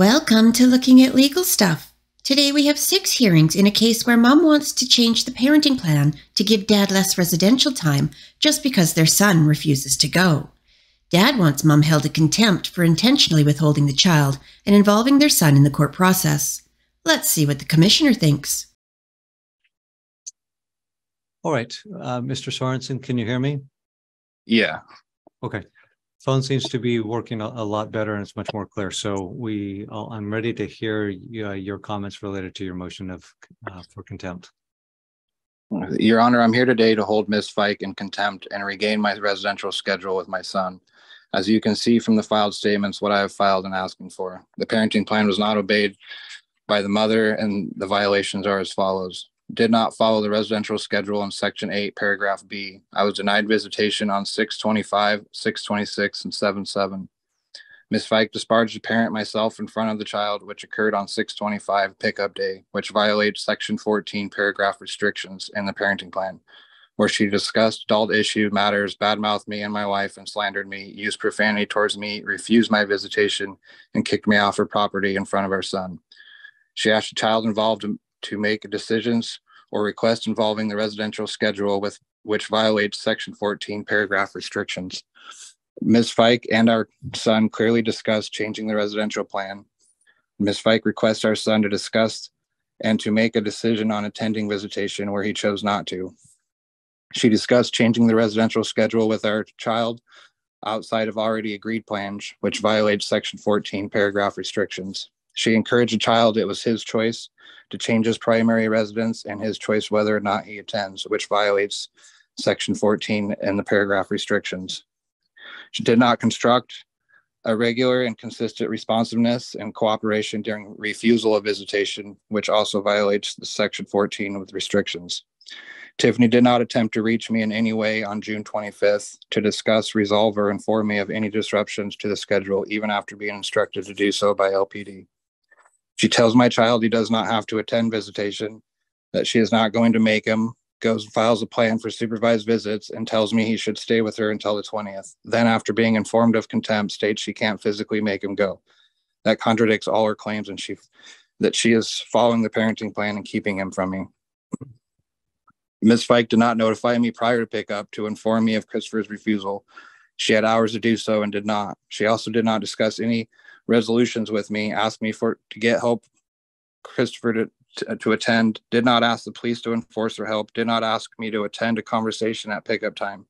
Welcome to Looking at Legal Stuff. Today we have six hearings in a case where mom wants to change the parenting plan to give dad less residential time just because their son refuses to go. Dad wants mom held in contempt for intentionally withholding the child and involving their son in the court process. Let's see what the commissioner thinks. All right, uh, Mr. Sorensen, can you hear me? Yeah, Okay. Phone seems to be working a, a lot better and it's much more clear. So we, uh, I'm ready to hear uh, your comments related to your motion of, uh, for contempt. Your Honor, I'm here today to hold Ms. Fike in contempt and regain my residential schedule with my son. As you can see from the filed statements, what I have filed and asking for. The parenting plan was not obeyed by the mother and the violations are as follows. Did not follow the residential schedule in section eight, paragraph B. I was denied visitation on six twenty-five, six twenty-six, and seven seven. Ms. Fike disparaged the parent myself in front of the child, which occurred on six twenty-five pickup day, which violates section fourteen, paragraph restrictions in the parenting plan, where she discussed adult issue matters, badmouthed me and my wife, and slandered me, used profanity towards me, refused my visitation, and kicked me off her property in front of our son. She asked the child involved to make decisions or request involving the residential schedule with which violates section 14 paragraph restrictions. Ms. Fike and our son clearly discussed changing the residential plan. Ms. Fike requests our son to discuss and to make a decision on attending visitation where he chose not to. She discussed changing the residential schedule with our child outside of already agreed plans, which violates section 14 paragraph restrictions. She encouraged the child, it was his choice to change his primary residence and his choice whether or not he attends, which violates section 14 and the paragraph restrictions. She did not construct a regular and consistent responsiveness and cooperation during refusal of visitation, which also violates the section 14 with restrictions. Tiffany did not attempt to reach me in any way on June 25th to discuss, resolve, or inform me of any disruptions to the schedule, even after being instructed to do so by LPD. She tells my child he does not have to attend visitation, that she is not going to make him, goes and files a plan for supervised visits, and tells me he should stay with her until the 20th. Then, after being informed of contempt, states she can't physically make him go. That contradicts all her claims and she that she is following the parenting plan and keeping him from me. Ms. Fike did not notify me prior to pickup to inform me of Christopher's refusal. She had hours to do so and did not. She also did not discuss any resolutions with me, asked me for to get help Christopher to, to, to attend, did not ask the police to enforce her help, did not ask me to attend a conversation at pickup time.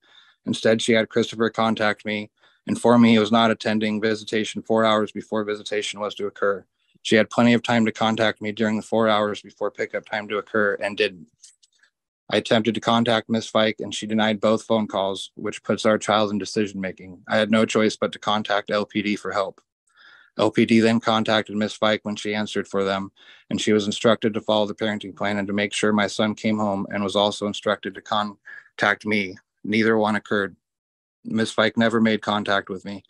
Instead, she had Christopher contact me, inform me he was not attending visitation four hours before visitation was to occur. She had plenty of time to contact me during the four hours before pickup time to occur and didn't. I attempted to contact Miss Fike and she denied both phone calls, which puts our child in decision making. I had no choice but to contact LPD for help. LPD then contacted Miss Fike when she answered for them, and she was instructed to follow the parenting plan and to make sure my son came home and was also instructed to contact me. Neither one occurred. Miss Fike never made contact with me.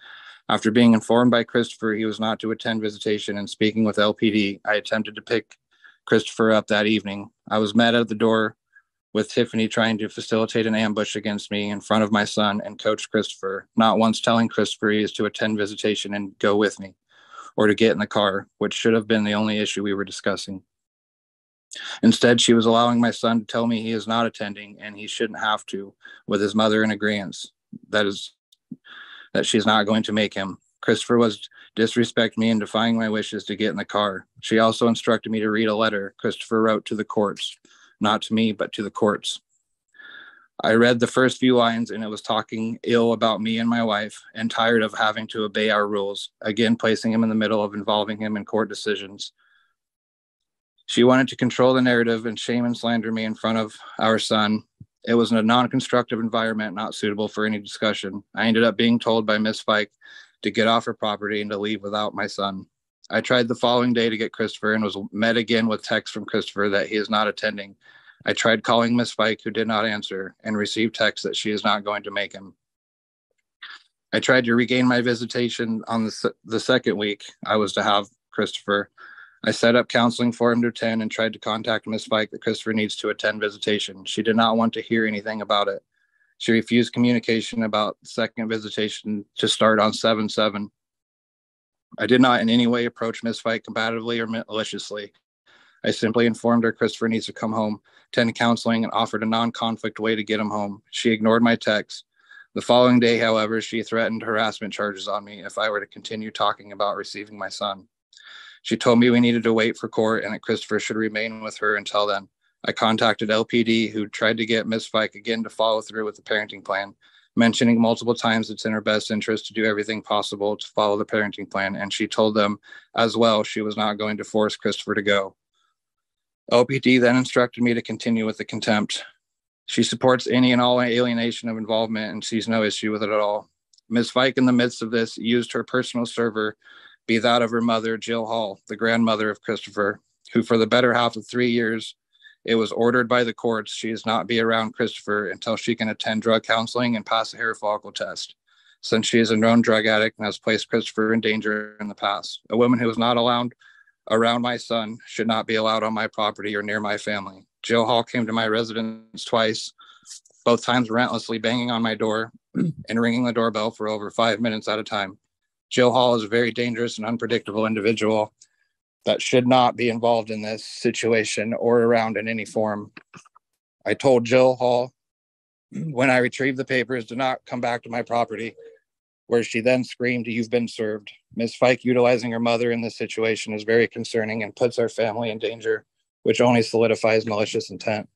After being informed by Christopher he was not to attend visitation and speaking with LPD, I attempted to pick Christopher up that evening. I was met at the door with Tiffany trying to facilitate an ambush against me in front of my son and Coach Christopher, not once telling Christopher he is to attend visitation and go with me or to get in the car, which should have been the only issue we were discussing. Instead, she was allowing my son to tell me he is not attending and he shouldn't have to, with his mother in agreement. That is, that she's not going to make him. Christopher was disrespect me and defying my wishes to get in the car. She also instructed me to read a letter Christopher wrote to the courts, not to me, but to the courts. I read the first few lines and it was talking ill about me and my wife and tired of having to obey our rules, again, placing him in the middle of involving him in court decisions. She wanted to control the narrative and shame and slander me in front of our son. It was in a non constructive environment, not suitable for any discussion. I ended up being told by Miss Fike to get off her property and to leave without my son. I tried the following day to get Christopher and was met again with text from Christopher that he is not attending I tried calling Miss Fike, who did not answer, and received text that she is not going to make him. I tried to regain my visitation on the, the second week I was to have Christopher. I set up counseling for him to attend and tried to contact Miss Fike that Christopher needs to attend visitation. She did not want to hear anything about it. She refused communication about second visitation to start on 7 7. I did not in any way approach Miss Fike combatively or maliciously. I simply informed her Christopher needs to come home, attend counseling, and offered a non conflict way to get him home. She ignored my text. The following day, however, she threatened harassment charges on me if I were to continue talking about receiving my son. She told me we needed to wait for court and that Christopher should remain with her until then. I contacted LPD, who tried to get Ms. Fike again to follow through with the parenting plan, mentioning multiple times it's in her best interest to do everything possible to follow the parenting plan. And she told them as well she was not going to force Christopher to go. LPD then instructed me to continue with the contempt. She supports any and all alienation of involvement and sees no issue with it at all. Ms. Fike, in the midst of this, used her personal server, be that of her mother, Jill Hall, the grandmother of Christopher, who for the better half of three years, it was ordered by the courts she is not be around Christopher until she can attend drug counseling and pass a hair follicle test, since she is a known drug addict and has placed Christopher in danger in the past. A woman who was not allowed around my son should not be allowed on my property or near my family. Jill Hall came to my residence twice, both times relentlessly banging on my door and ringing the doorbell for over five minutes at a time. Jill Hall is a very dangerous and unpredictable individual that should not be involved in this situation or around in any form. I told Jill Hall when I retrieved the papers to not come back to my property, where she then screamed, You've been served. Ms. Fike utilizing her mother in this situation is very concerning and puts our family in danger, which only solidifies malicious intent.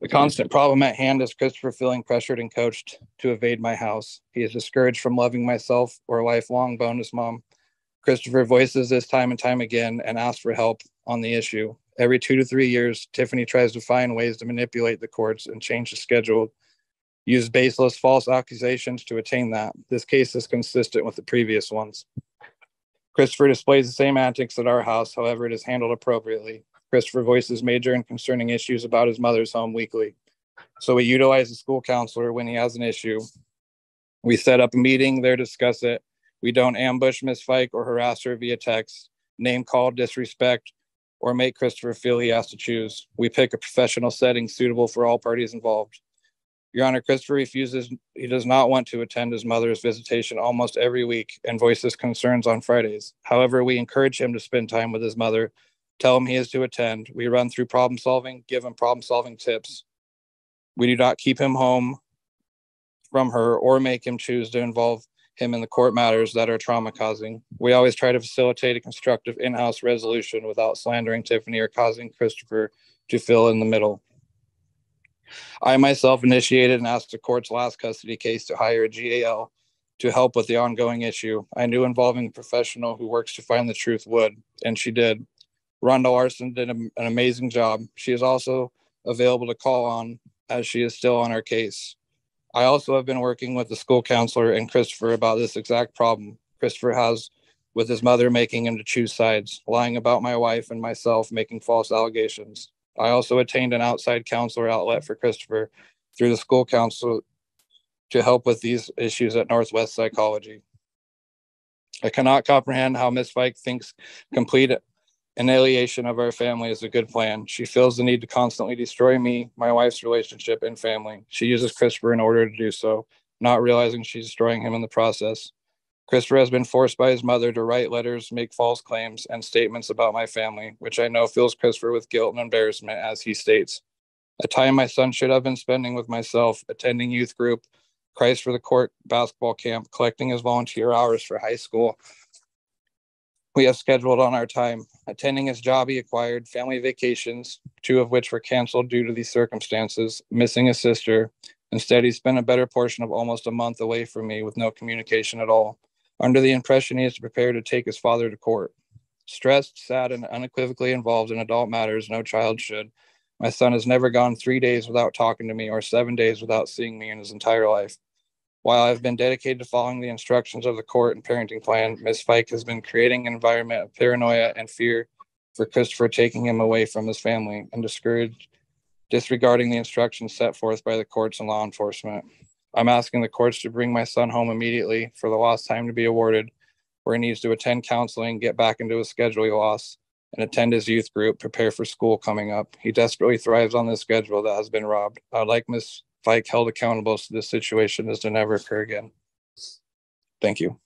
The constant problem at hand is Christopher feeling pressured and coached to evade my house. He is discouraged from loving myself or a lifelong bonus mom. Christopher voices this time and time again and asks for help on the issue. Every two to three years, Tiffany tries to find ways to manipulate the courts and change the schedule use baseless false accusations to attain that. This case is consistent with the previous ones. Christopher displays the same antics at our house, however, it is handled appropriately. Christopher voices major and concerning issues about his mother's home weekly. So we utilize the school counselor when he has an issue. We set up a meeting there, discuss it. We don't ambush Miss Fike or harass her via text, name call, disrespect, or make Christopher feel he has to choose. We pick a professional setting suitable for all parties involved. Your Honor, Christopher refuses, he does not want to attend his mother's visitation almost every week and voices concerns on Fridays. However, we encourage him to spend time with his mother, tell him he is to attend. We run through problem solving, give him problem solving tips. We do not keep him home from her or make him choose to involve him in the court matters that are trauma causing. We always try to facilitate a constructive in house resolution without slandering Tiffany or causing Christopher to fill in the middle. I myself initiated and asked the court's last custody case to hire a GAL to help with the ongoing issue. I knew involving a professional who works to find the truth would, and she did. Rhonda Larson did an amazing job. She is also available to call on as she is still on our case. I also have been working with the school counselor and Christopher about this exact problem. Christopher has with his mother making him to choose sides, lying about my wife and myself, making false allegations. I also attained an outside counselor outlet for Christopher through the school council to help with these issues at Northwest Psychology. I cannot comprehend how Miss Fike thinks complete annihilation of our family is a good plan. She feels the need to constantly destroy me, my wife's relationship, and family. She uses Christopher in order to do so, not realizing she's destroying him in the process. Christopher has been forced by his mother to write letters, make false claims, and statements about my family, which I know fills Christopher with guilt and embarrassment, as he states. A time my son should have been spending with myself, attending youth group, Christ for the Court basketball camp, collecting his volunteer hours for high school. We have scheduled on our time, attending his job he acquired, family vacations, two of which were canceled due to these circumstances, missing a sister. Instead, he spent a better portion of almost a month away from me with no communication at all under the impression he is prepared to take his father to court. Stressed, sad, and unequivocally involved in adult matters no child should, my son has never gone three days without talking to me or seven days without seeing me in his entire life. While I've been dedicated to following the instructions of the court and parenting plan, Ms. Fike has been creating an environment of paranoia and fear for Christopher taking him away from his family and discouraged disregarding the instructions set forth by the courts and law enforcement. I'm asking the courts to bring my son home immediately for the lost time to be awarded, where he needs to attend counseling, get back into his schedule he lost, and attend his youth group, prepare for school coming up. He desperately thrives on this schedule that has been robbed. I'd like Ms. Fike held accountable so this situation is to never occur again. Thank you.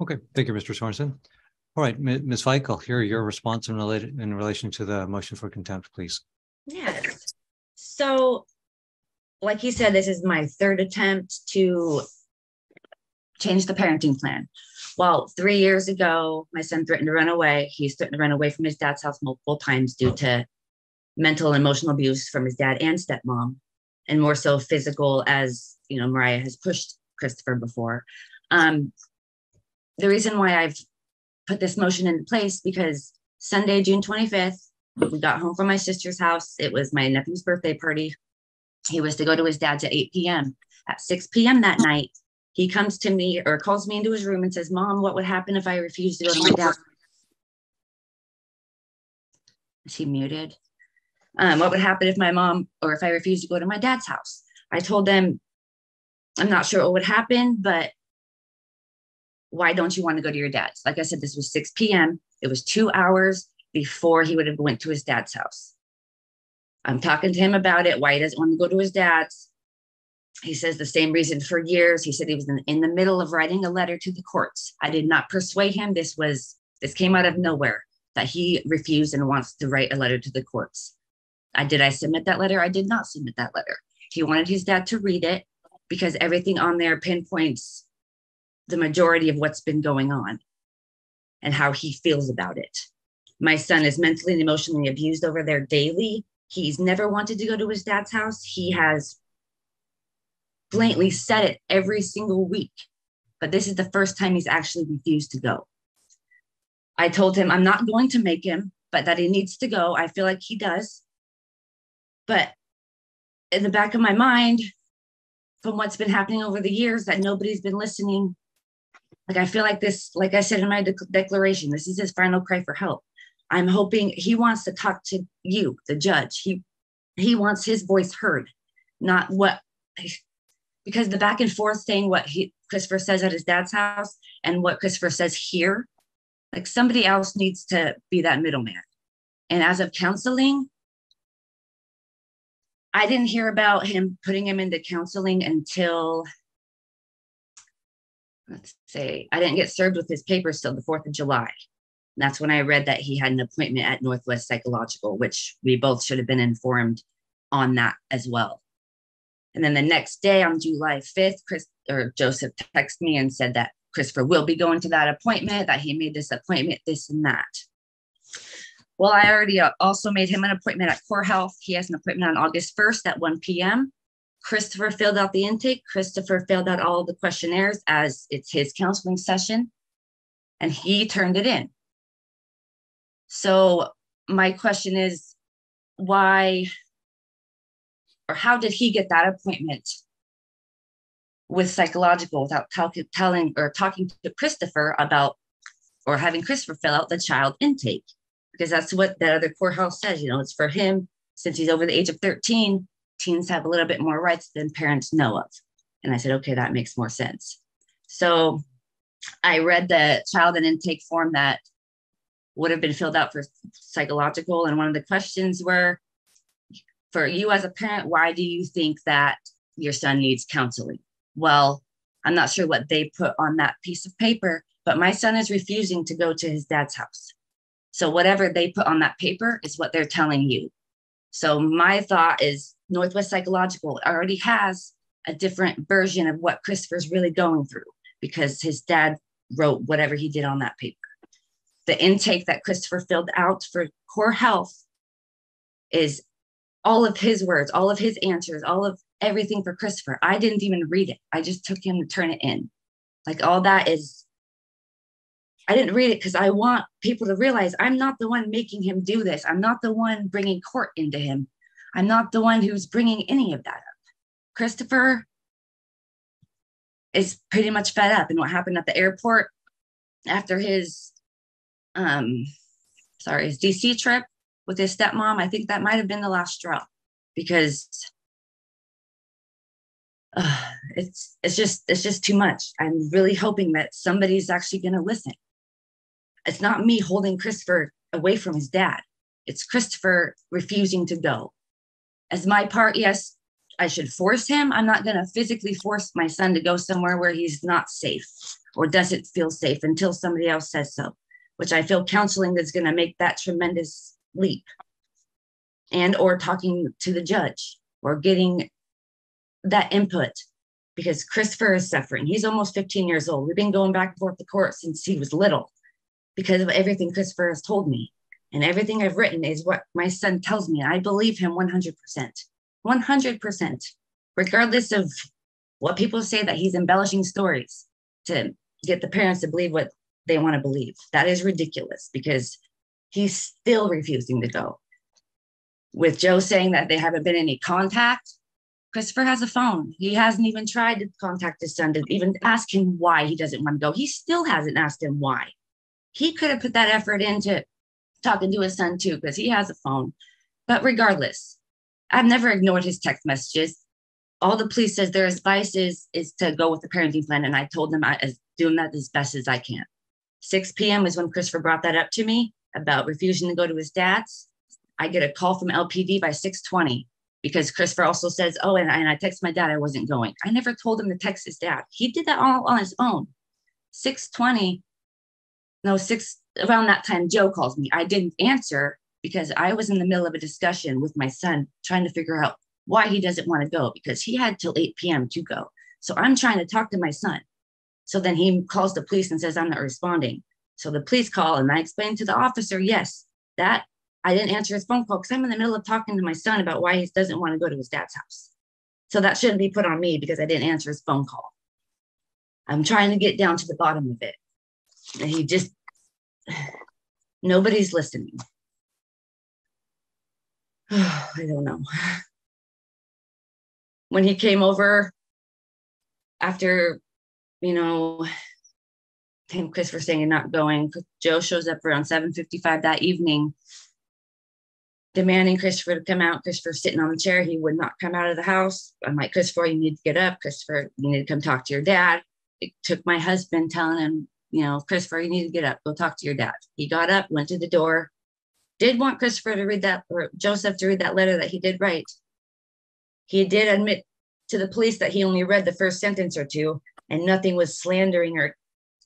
Okay, thank you, Mr. Sorensen. All right, Ms. Fike, I'll hear your response in related, in relation to the motion for contempt, please. Yes. So, like you said, this is my third attempt to change the parenting plan. Well, three years ago, my son threatened to run away. He's threatened to run away from his dad's house multiple times due to mental and emotional abuse from his dad and stepmom, and more so physical, as you know, Mariah has pushed Christopher before. Um, the reason why I've put this motion into place because Sunday, June 25th, we got home from my sister's house. It was my nephew's birthday party. He was to go to his dad's at 8 p.m. At 6 p.m. that night, he comes to me or calls me into his room and says, Mom, what would happen if I refused to go to my dad? Is he muted? Um, what would happen if my mom or if I refused to go to my dad's house? I told them, I'm not sure what would happen, but why don't you want to go to your dad's? Like I said, this was 6 p.m. It was two hours before he would have went to his dad's house. I'm talking to him about it, why he doesn't want to go to his dad's. He says the same reason for years. He said he was in, in the middle of writing a letter to the courts. I did not persuade him. This was this came out of nowhere that he refused and wants to write a letter to the courts. I did I submit that letter? I did not submit that letter. He wanted his dad to read it because everything on there pinpoints the majority of what's been going on and how he feels about it. My son is mentally and emotionally abused over there daily. He's never wanted to go to his dad's house. He has blatantly said it every single week, but this is the first time he's actually refused to go. I told him I'm not going to make him, but that he needs to go. I feel like he does. But in the back of my mind, from what's been happening over the years, that nobody's been listening. Like I feel like this, like I said in my de- declaration, this is his final cry for help. I'm hoping he wants to talk to you, the judge. He he wants his voice heard, not what because the back and forth saying what he Christopher says at his dad's house and what Christopher says here, like somebody else needs to be that middleman. And as of counseling, I didn't hear about him putting him into counseling until let's say I didn't get served with his papers till the 4th of July. That's when I read that he had an appointment at Northwest Psychological, which we both should have been informed on that as well. And then the next day on July 5th, Chris or Joseph texted me and said that Christopher will be going to that appointment, that he made this appointment, this and that. Well, I already uh, also made him an appointment at Core Health. He has an appointment on August 1st at 1 p.m. Christopher filled out the intake. Christopher filled out all the questionnaires as it's his counseling session, and he turned it in. So, my question is why or how did he get that appointment with psychological without telling or talking to Christopher about or having Christopher fill out the child intake? Because that's what that other courthouse says. You know, it's for him since he's over the age of 13. Teens have a little bit more rights than parents know of. And I said, okay, that makes more sense. So I read the child and intake form that would have been filled out for psychological. And one of the questions were, for you as a parent, why do you think that your son needs counseling? Well, I'm not sure what they put on that piece of paper, but my son is refusing to go to his dad's house. So whatever they put on that paper is what they're telling you. So my thought is Northwest Psychological already has a different version of what Christopher's really going through because his dad wrote whatever he did on that paper. The intake that Christopher filled out for core health is all of his words, all of his answers, all of everything for Christopher. I didn't even read it. I just took him to turn it in. Like all that is, I didn't read it because I want people to realize I'm not the one making him do this. I'm not the one bringing court into him. I'm not the one who's bringing any of that up. Christopher is pretty much fed up. And what happened at the airport after his, um, sorry, his DC trip with his stepmom, I think that might have been the last straw because uh, it's it's just it's just too much. I'm really hoping that somebody's actually going to listen. It's not me holding Christopher away from his dad. It's Christopher refusing to go. As my part, yes, I should force him. I'm not going to physically force my son to go somewhere where he's not safe or doesn't feel safe until somebody else says so, which I feel counseling is going to make that tremendous leap. And or talking to the judge or getting that input because Christopher is suffering. He's almost 15 years old. We've been going back and forth to court since he was little because of everything Christopher has told me. And everything I've written is what my son tells me. I believe him 100%. 100%. Regardless of what people say that he's embellishing stories to get the parents to believe what they want to believe. That is ridiculous because he's still refusing to go. With Joe saying that they haven't been any contact, Christopher has a phone. He hasn't even tried to contact his son to even ask him why he doesn't want to go. He still hasn't asked him why. He could have put that effort into talking to his son too, because he has a phone. But regardless, I've never ignored his text messages. All the police says their advice is is to go with the parenting plan, and I told them I was doing that as best as I can. 6 p.m. is when Christopher brought that up to me about refusing to go to his dad's. I get a call from LPD by 6:20 because Christopher also says, "Oh, and, and I text my dad I wasn't going." I never told him to text his dad. He did that all on his own. 6:20, no, six around that time, Joe calls me. I didn't answer because I was in the middle of a discussion with my son trying to figure out why he doesn't want to go because he had till 8 p.m. to go. So I'm trying to talk to my son. So then he calls the police and says, I'm not responding. So the police call and I explain to the officer, yes, that I didn't answer his phone call because I'm in the middle of talking to my son about why he doesn't want to go to his dad's house. So that shouldn't be put on me because I didn't answer his phone call. I'm trying to get down to the bottom of it. And he just, nobody's listening. I don't know. When he came over after, you know, chris Christopher saying not going, Joe shows up around 7.55 that evening, demanding Christopher to come out. Christopher sitting on the chair. He would not come out of the house. I'm like, Christopher, you need to get up. Christopher, you need to come talk to your dad. It took my husband telling him, you know, Christopher, you need to get up. Go talk to your dad. He got up, went to the door, did want Christopher to read that, or Joseph to read that letter that he did write. He did admit to the police that he only read the first sentence or two and nothing was slandering or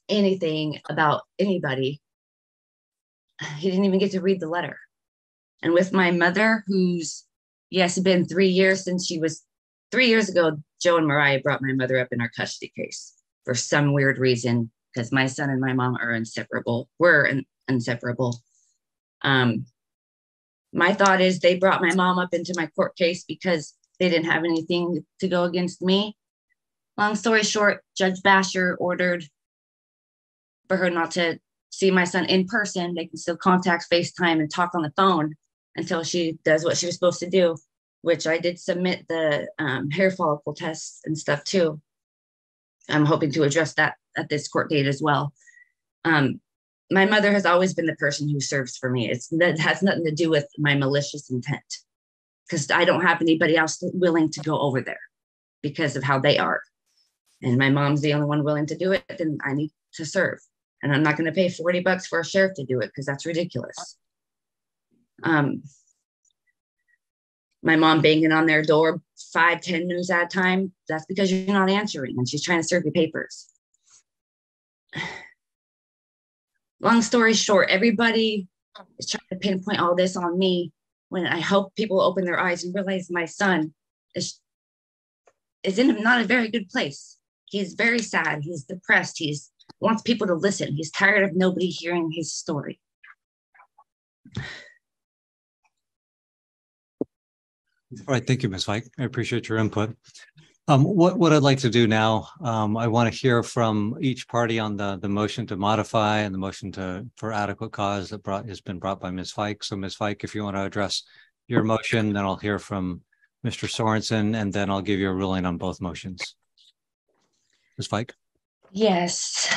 anything about anybody. He didn't even get to read the letter. And with my mother, who's, yes, it's been three years since she was three years ago, Joe and Mariah brought my mother up in our custody case for some weird reason, because my son and my mom are inseparable, were inseparable. Um, my thought is they brought my mom up into my court case because they didn't have anything to go against me. Long story short, Judge Basher ordered for her not to see my son in person. They can still contact FaceTime and talk on the phone until she does what she was supposed to do, which I did submit the um, hair follicle tests and stuff too. I'm hoping to address that at this court date as well. Um, my mother has always been the person who serves for me. It's that has nothing to do with my malicious intent because I don't have anybody else willing to go over there because of how they are. And my mom's the only one willing to do it, then I need to serve. And I'm not going to pay 40 bucks for a sheriff to do it because that's ridiculous. Um, my mom banging on their door five, 10 minutes at a time, that's because you're not answering and she's trying to serve you papers long story short, everybody is trying to pinpoint all this on me when I hope people open their eyes and realize my son is, is in not a very good place. He's very sad. He's depressed. He's wants people to listen. He's tired of nobody hearing his story. All right, thank you, Ms. Fike. I appreciate your input. Um, what, what I'd like to do now, um, I want to hear from each party on the, the motion to modify and the motion to, for adequate cause that brought, has been brought by Ms. Fike. So Ms. Fike, if you want to address your motion, then I'll hear from Mr. Sorensen, and then I'll give you a ruling on both motions. Ms. Fike? Yes.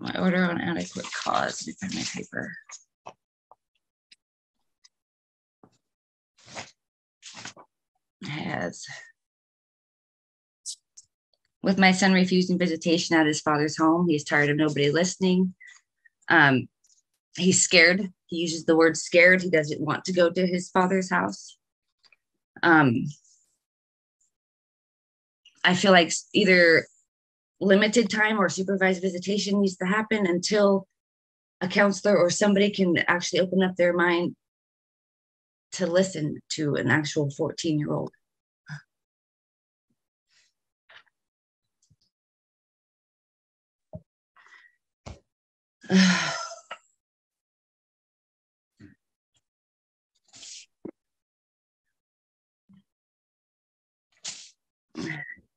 My order on adequate cause, let me find my paper. has with my son refusing visitation at his father's home he's tired of nobody listening um, he's scared he uses the word scared he doesn't want to go to his father's house um, I feel like either limited time or supervised visitation needs to happen until a counselor or somebody can actually open up their mind to listen to an actual 14 year old.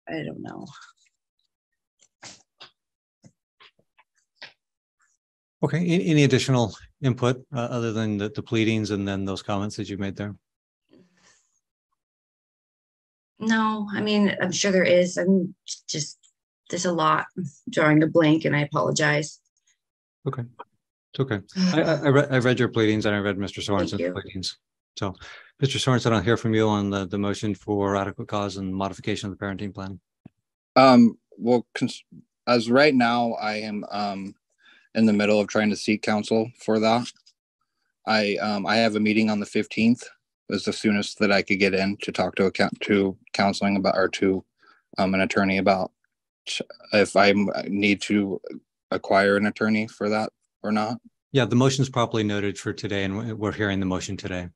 I don't know. Okay, any, any additional input uh, other than the, the pleadings and then those comments that you made there? No, I mean, I'm sure there is. I'm just, there's a lot drawing a blank and I apologize. Okay, it's okay. I, I, I read, I read your pleadings and I read Mr. Sorensen's pleadings. So, Mr. Sorensen, I'll hear from you on the, the motion for adequate cause and modification of the parenting plan. Um, well, cons- as right now, I am um in the middle of trying to seek counsel for that. I um I have a meeting on the fifteenth. Is the soonest that I could get in to talk to a coun- to counseling about or to um an attorney about if I need to acquire an attorney for that or not. Yeah, the motion is properly noted for today and we're hearing the motion today.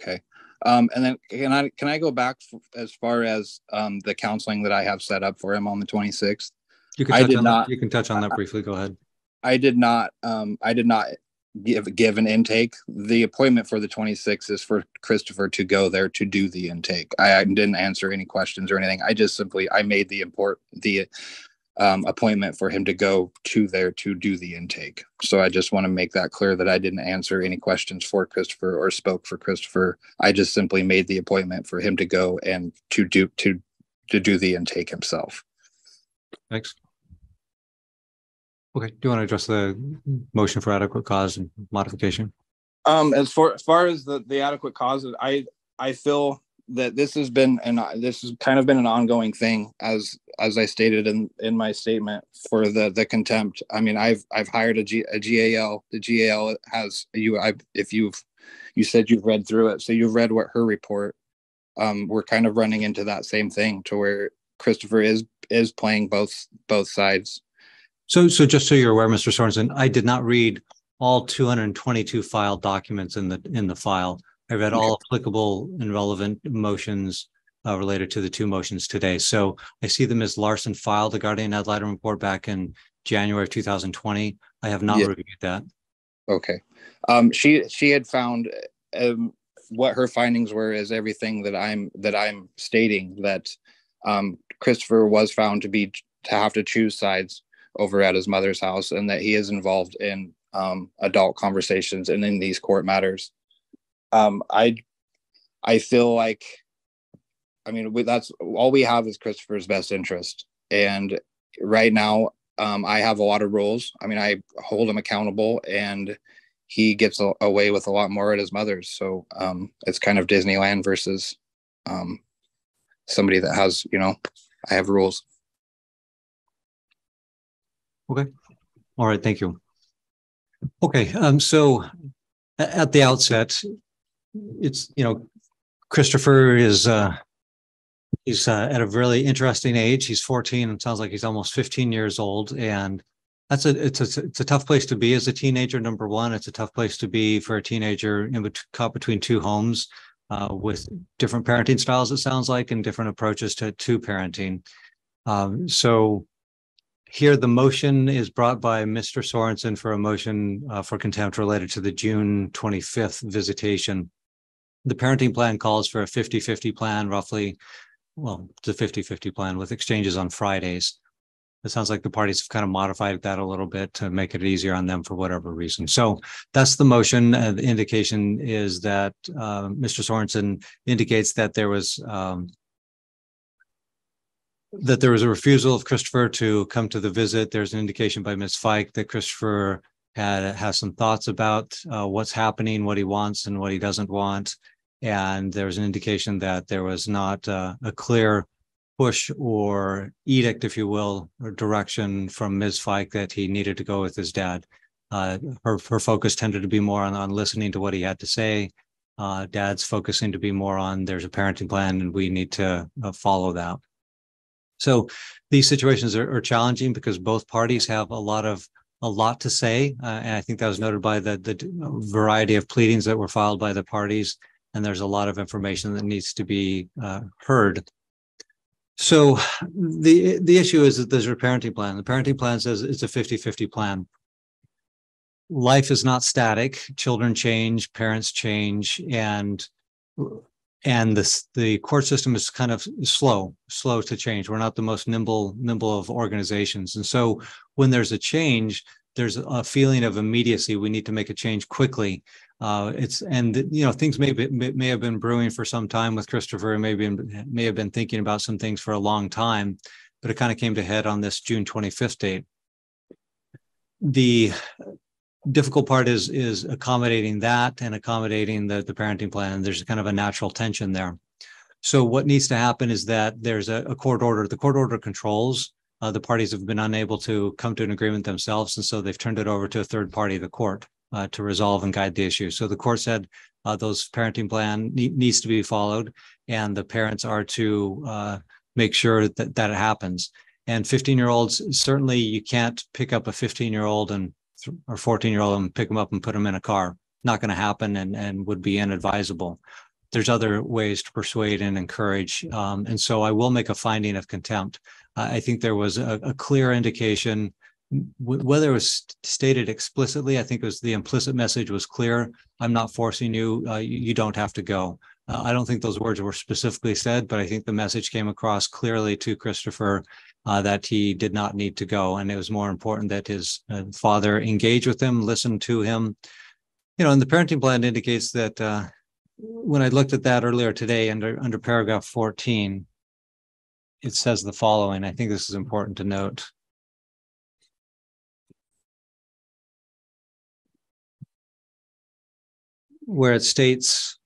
Okay. Um, and then can I can I go back f- as far as um the counseling that I have set up for him on the twenty sixth? You can I did on that, not- you can touch on that briefly. Go ahead. I did not, um, I did not give, give an intake. The appointment for the 26th is for Christopher to go there to do the intake. I, I didn't answer any questions or anything. I just simply, I made the import, the, um, appointment for him to go to there to do the intake. So I just want to make that clear that I didn't answer any questions for Christopher or spoke for Christopher. I just simply made the appointment for him to go and to do, to, to do the intake himself. Thanks. Okay, do you want to address the motion for adequate cause and modification? Um, as far as far as the the adequate cause, I I feel that this has been and this has kind of been an ongoing thing as as I stated in in my statement for the the contempt. I mean, I've I've hired a, G, a GAL. The GAL has you. I if you've you said you've read through it, so you've read what her report. Um, we're kind of running into that same thing to where Christopher is is playing both both sides. So, so just so you're aware, Mr. Sorensen, I did not read all two hundred and twenty-two file documents in the, in the file. I read all applicable and relevant motions uh, related to the two motions today. So I see them as Larson filed the guardian ad litem report back in January of two thousand twenty. I have not Yeah. reviewed that. Okay. Um, she she had found um, what her findings were is everything that I'm that I'm stating that um, Christopher was found to be to have to choose sides over at his mother's house and that he is involved in um, adult conversations and in these court matters. Um, I I feel like I mean we, that's all we have is Christopher's best interest and right now um, I have a lot of rules. I mean, I hold him accountable, and he gets a, away with a lot more at his mother's. So um, it's kind of Disneyland versus um, somebody that has, you know, I have rules. Okay. All right, thank you. Okay, um, so at the outset, it's, you know, Christopher is, uh, he's, uh, at a really interesting age. He's fourteen and sounds like he's almost fifteen years old and that's a, it's a, it's a tough place to be as a teenager. Number one, it's a tough place to be for a teenager in bet- caught between two homes, uh, with different parenting styles, it sounds like, and different approaches to, to parenting. Um, so here, the motion is brought by Mr. Sorensen for a motion uh, for contempt related to the June twenty-fifth visitation. The parenting plan calls for a 50-50 plan roughly, well, it's a 50-50 plan with exchanges on Fridays. It sounds like the parties have kind of modified that a little bit to make it easier on them for whatever reason. So that's the motion. Uh, the indication is that uh, Mr. Sorensen indicates that there was um, that there was a refusal of Christopher to come to the visit. There's an indication by Ms. Fike that Christopher had has some thoughts about uh, what's happening, what he wants and what he doesn't want. And there was an indication that there was not uh, a clear push or edict, if you will, or direction from Ms. Fike that he needed to go with his dad. Uh, her her focus tended to be more on on listening to what he had to say. Uh, dad's focusing to be more on there's a parenting plan and we need to uh, follow that. So these situations are, are challenging because both parties have a lot of a lot to say, uh, and I think that was noted by the the variety of pleadings that were filed by the parties. And there's a lot of information that needs to be uh, heard. So the the issue is that there's a parenting plan. The parenting plan says it's a 50-50 plan. Life is not static. Children change, parents change, and and this the court system is kind of slow slow to change we're not the most nimble nimble of organizations and so when there's a change there's a feeling of immediacy we need to make a change quickly uh, it's and you know things may be, may have been brewing for some time with christopher maybe may have been thinking about some things for a long time but it kind of came to head on this june 25th date the difficult part is is accommodating that and accommodating the the parenting plan. There's kind of a natural tension there. So what needs to happen is that there's a, a court order. The court order controls. Uh, the parties have been unable to come to an agreement themselves, and so they've turned it over to a third party, the court, uh, to resolve and guide the issue. So the court said uh, those parenting plan ne- needs to be followed, and the parents are to uh, make sure that that it happens. And 15 year olds certainly you can't pick up a 15 year old and or 14 year old and pick them up and put them in a car. Not going to happen and, and would be inadvisable. There's other ways to persuade and encourage. Um, and so I will make a finding of contempt. Uh, I think there was a, a clear indication, whether it was stated explicitly, I think it was the implicit message was clear. I'm not forcing you. Uh, you, don't have to go. Uh, I don't think those words were specifically said, but I think the message came across clearly to Christopher uh, that he did not need to go. And it was more important that his uh, father engage with him, listen to him. You know, and the parenting plan indicates that uh, when I looked at that earlier today under, under paragraph 14, it says the following. I think this is important to note. Where it states,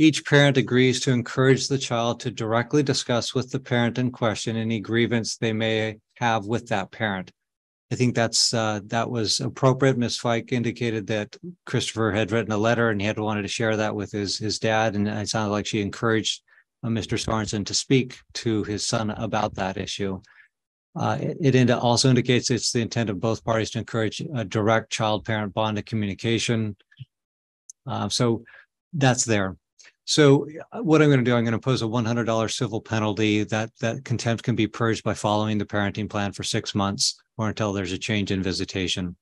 Each parent agrees to encourage the child to directly discuss with the parent in question any grievance they may have with that parent. I think that's uh, that was appropriate. Ms. Fike indicated that Christopher had written a letter and he had wanted to share that with his his dad, and it sounded like she encouraged uh, Mr. Sorensen to speak to his son about that issue. Uh, it, it, also indicates it's the intent of both parties to encourage a direct child-parent bond of communication. Uh, so that's there. So uh, what I'm going to do, I'm going to impose a $100 civil penalty that that contempt can be purged by following the parenting plan for six months or until there's a change in visitation.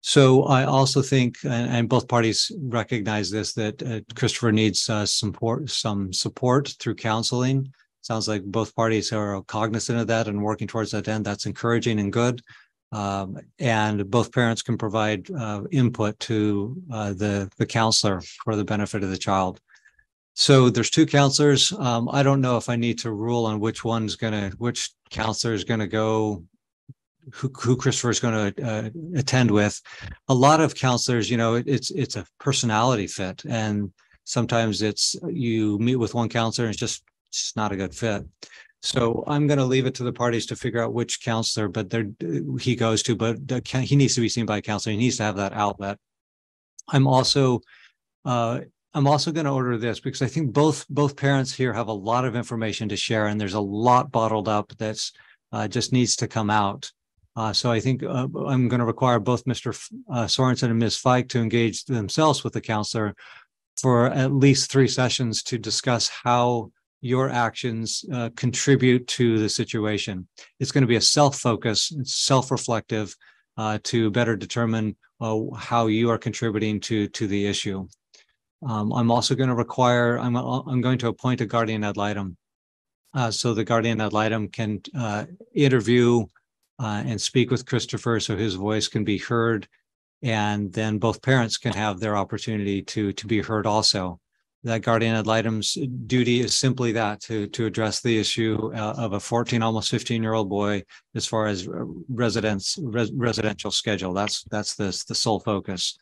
So I also think, and, and both parties recognize this, that uh, Christopher needs uh, support, some support through counseling. Sounds like both parties are cognizant of that and working towards that end. That's encouraging and good. Um, and both parents can provide uh, input to uh, the the counselor for the benefit of the child. So there's two counselors. Um, I don't know if I need to rule on which one's gonna, which counselor is gonna go, who, who Christopher is going to uh, attend with. A lot of counselors, you know, it, it's it's a personality fit, and sometimes it's you meet with one counselor and it's just it's not a good fit. So I'm going to leave it to the parties to figure out which counselor, but there he goes to, but he needs to be seen by a counselor. He needs to have that outlet. I'm also, uh, I'm also going to order this because I think both both parents here have a lot of information to share, and there's a lot bottled up that's uh, just needs to come out. Uh, so I think uh, I'm going to require both Mr. F- uh, Sorensen and Ms. Fike to engage themselves with the counselor for at least three sessions to discuss how your actions uh, contribute to the situation. It's going to be a self focus, self reflective uh, to better determine uh, how you are contributing to, to the issue. Um, I'm also going to require, I'm, I'm going to appoint a guardian ad litem. Uh, so the guardian ad litem can uh, interview uh, and speak with Christopher so his voice can be heard. And then both parents can have their opportunity to, to be heard also that guardian ad litem's duty is simply that to to address the issue uh, of a 14 almost 15 year old boy as far as residence res, residential schedule that's that's the the sole focus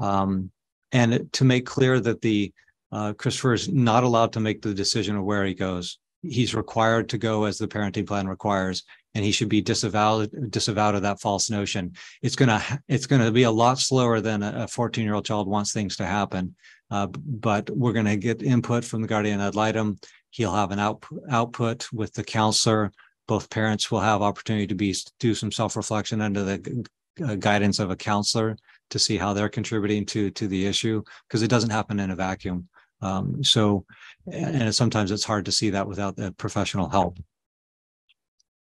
um, and to make clear that the uh, christopher is not allowed to make the decision of where he goes he's required to go as the parenting plan requires and he should be disavowed disavowed of that false notion. It's gonna it's gonna be a lot slower than a 14 year old child wants things to happen. Uh, but we're going to get input from the guardian ad litem. He'll have an out, output with the counselor. Both parents will have opportunity to be do some self reflection under the uh, guidance of a counselor to see how they're contributing to to the issue because it doesn't happen in a vacuum. Um, so, and sometimes it's hard to see that without the professional help.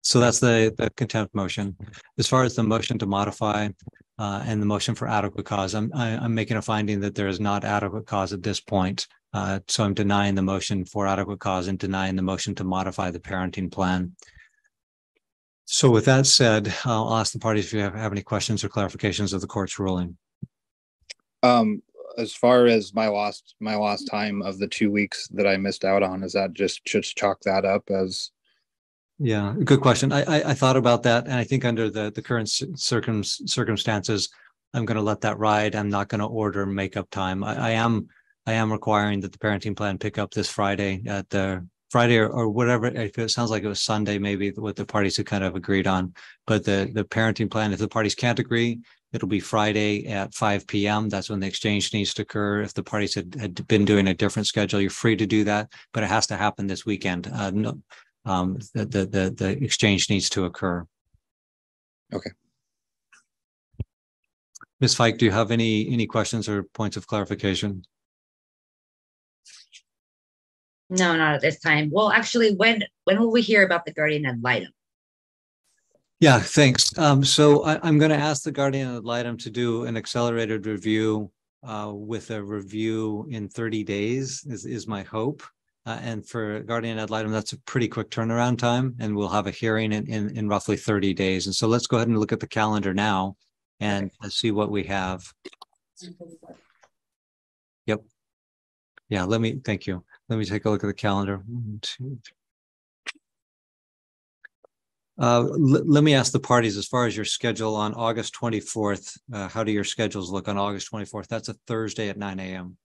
So that's the, the contempt motion. As far as the motion to modify uh, and the motion for adequate cause, I'm, I, i am making a finding that there is not adequate cause at this point. Uh, so I'm denying the motion for adequate cause and denying the motion to modify the parenting plan. So with that said, I'll ask the parties if you have, have any questions or clarifications of the court's ruling. Um, as far as my lost my lost time of the two weeks that I missed out on, is that just just chalk that up as yeah, good question. I, I, I thought about that, and I think under the the current circum circumstances, I'm going to let that ride. I'm not going to order makeup time. I, I, am I am requiring that the parenting plan pick up this Friday at the Friday or, or whatever. It sounds like it was Sunday, maybe what the parties had kind of agreed on. But the the parenting plan, if the parties can't agree, it'll be Friday at 5 p.m. That's when the exchange needs to occur. If the parties had, had been doing a different schedule, you're free to do that, but it has to happen this weekend. Uh, no, um, the, the, the, the exchange needs to occur. Okay. Ms. Fike, do you have any, any questions or points of clarification? No, not at this time. Well, actually, when when will we hear about the guardian ad litem? Yeah, thanks. Um, so I, am going to ask the guardian ad litem to do an accelerated review uh, with a review in 30 days is, is my hope. Uh, and for guardian ad litem, that's a pretty quick turnaround time, and we'll have a hearing in, in, in roughly 30 days. And so let's go ahead and look at the calendar now and see what we have. Yep. Yeah, let me, thank you. Let me take a look at the calendar. One, two, three. Uh, let me ask the parties as far as your schedule on August 24th. Uh, how do your schedules look on August 24th? That's a Thursday at 9 a.m.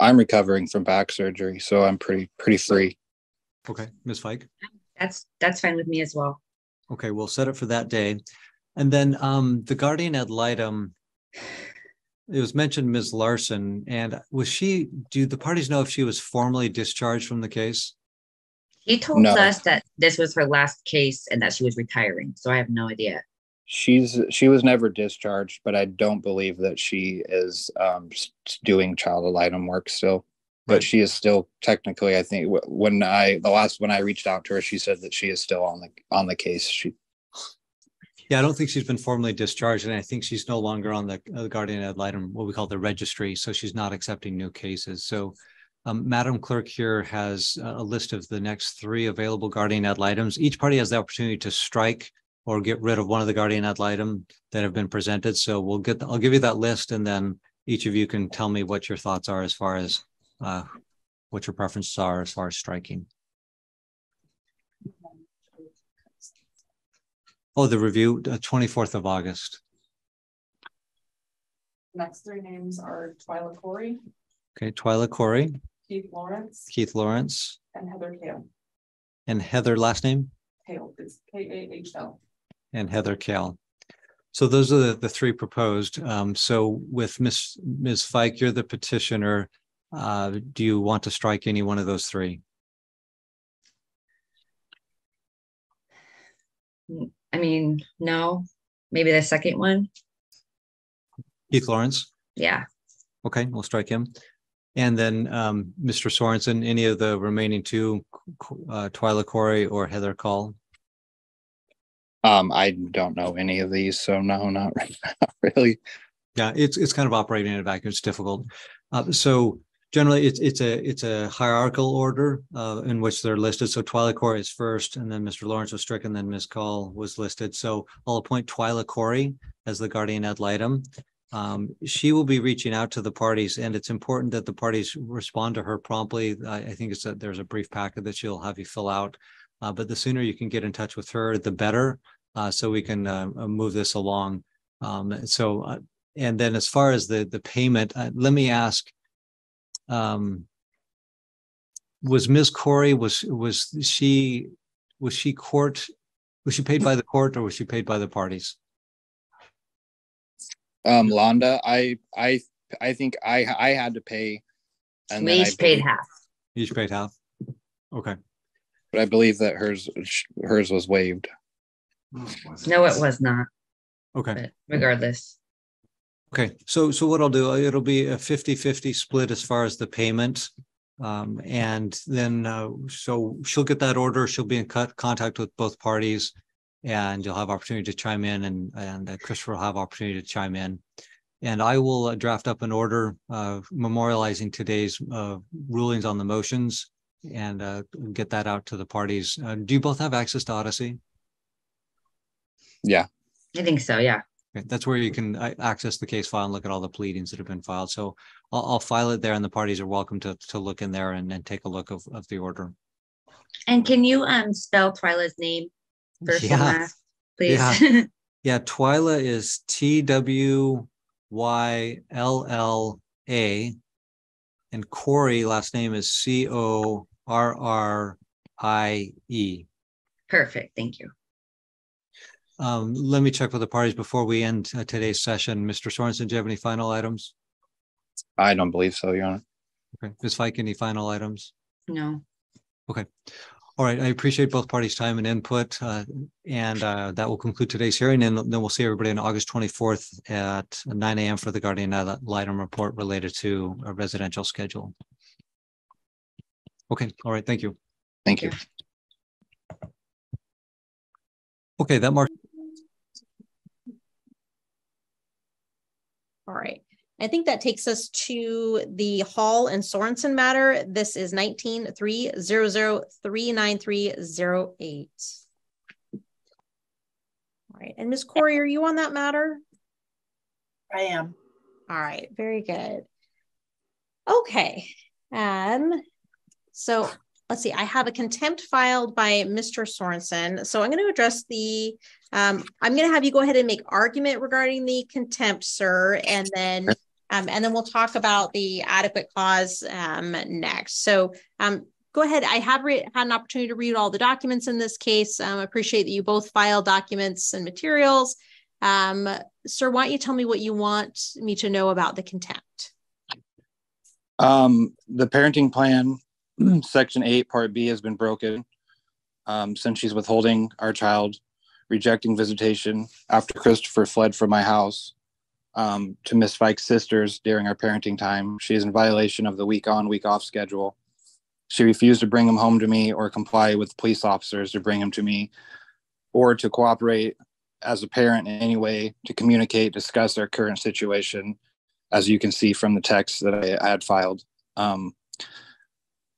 I'm recovering from back surgery, so I'm pretty pretty free. Okay, Ms. Fike. That's that's fine with me as well. Okay, we'll set it for that day, and then um, the guardian ad litem. It was mentioned Ms. Larson, and was she? Do the parties know if she was formally discharged from the case? He told no. us that this was her last case and that she was retiring. So I have no idea she's she was never discharged but i don't believe that she is um, doing child litem work still. But she is still technically i think when i the last when i reached out to her she said that she is still on the on the case. She yeah i don't think she's been formally discharged and i think she's no longer on the, uh, guardian ad litem what we call the registry so she's not accepting new cases. So um, Madam Clerk here has a list of the next three available guardian ad litems. Each party has the opportunity to strike or get rid of one of the guardian ad litem that have been presented. So we'll get, the, I'll give you that list and then each of you can tell me what your thoughts are as far as uh, what your preferences are as far as striking. Oh, the review, uh, 24th of August. Next three names are Twyla Corrie. Okay, Twyla Corrie. Keith Lawrence. Keith Lawrence. And Heather Kahl. And Heather last name? Kahl. It's K-A-H-L and Heather Kahl. So those are the, the three proposed. Um, so with Ms. Ms. Fike, you're the petitioner. Uh, do you want to strike any one of those three? I mean, no, maybe the second one. Keith Lawrence? Yeah. Okay, we'll strike him. And then um, Mr. Sorensen, any of the remaining two, uh, Twyla Corrie or Heather Kahl? Um, I don't know any of these, so no, not, really. Yeah, it's it's kind of operating in a vacuum. It's difficult. Uh, so generally, it's it's a it's a hierarchical order uh, in which they're listed. So Twyla Corrie is first, and then Mr. Lawrence was stricken, then Ms. Kahl was listed. So I'll appoint Twyla Corrie as the guardian ad litem. Um, she will be reaching out to the parties, and it's important that the parties respond to her promptly. I, I think it's that there's a brief packet that she'll have you fill out uh, but the sooner you can get in touch with her, the better, uh, so we can uh, uh move this along. Um, so, uh, and then as far as the the payment, uh, let me ask: um, Was Ms. Corrie was was she was she court Was she paid by the court or was she paid by the parties? Um, Londa, I, I, I think I, I had to pay. And We then I each paid believe- half. Each paid half? Okay, But I believe that hers, hers was waived. No, it was not, okay. but regardless. Okay, so, so what I'll do, uh, it'll be a 50-50 split as far as the payment. Um, and then, uh, so she'll get that order, she'll be in cut, contact with both parties. And you'll have opportunity to chime in and, and uh, Christopher will have opportunity to chime in. And I will uh, draft up an order, uh, memorializing today's, uh, rulings on the motions. And, uh, get that out to the parties. Uh, do you both have access to Odyssey? Yeah. I think so, yeah. Okay, that's where you can uh, access the case file and look at all the pleadings that have been filed. So I'll, I'll file it there and the parties are welcome to, to look in there and, and take a look of, of the order. And can you um spell Twyla's name first and Yeah. last, please? Yeah. Yeah, Twyla is T W Y L L A. And Corrie, last name is C O R R I E. Perfect, thank you. Um, let me check with the parties before we end uh, today's session. Mr. Sorensen, do you have any final items? I don't believe so, Your Honor. Okay, Ms. Fike, any final items? No, Okay. All right, I appreciate both parties' time and input, uh, and uh, that will conclude today's hearing, and then we'll see everybody on August twenty-fourth at nine AM for the Guardian ad litem report related to a residential schedule. Okay, all right, thank you. Thank you. Okay, that marks All right. I think that takes us to the Hall and Sorensen matter. This is nineteen three zero zero three nine three zero eight. All right, and Ms. Corrie, are you on that matter? I am. All right, very good. Okay, um, so let's see, I have a contempt filed by Mr. Sorensen. So I'm going to address the, um, I'm going to have you go ahead and make argument regarding the contempt, sir, and then, um, and then we'll talk about the adequate cause, um, next. So, um, go ahead. I have re- had an opportunity to read all the documents in this case. Um, I appreciate that you both filed documents and materials. Um, sir, why don't you tell me what you want me to know about the contempt? Um, the parenting plan, section eight, part B has been broken. Um, since she's withholding our child, rejecting visitation after Christopher fled from my house. Um, to Miss Fike's sisters during our parenting time. She is in violation of the week on, week off schedule. She refused to bring him home to me or comply with police officers to bring him to me or to cooperate as a parent in any way to communicate, discuss our current situation, as you can see from the text that I, I had filed. Um,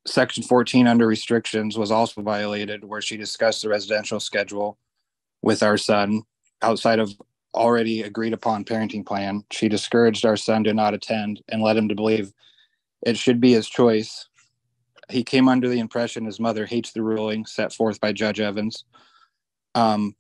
section 14 under restrictions was also violated, where she discussed the residential schedule with our son outside of already agreed upon parenting plan. She discouraged our son to not attend and led him to believe it should be his choice. He came under the impression his mother hates the ruling set forth by Judge Evans. Um,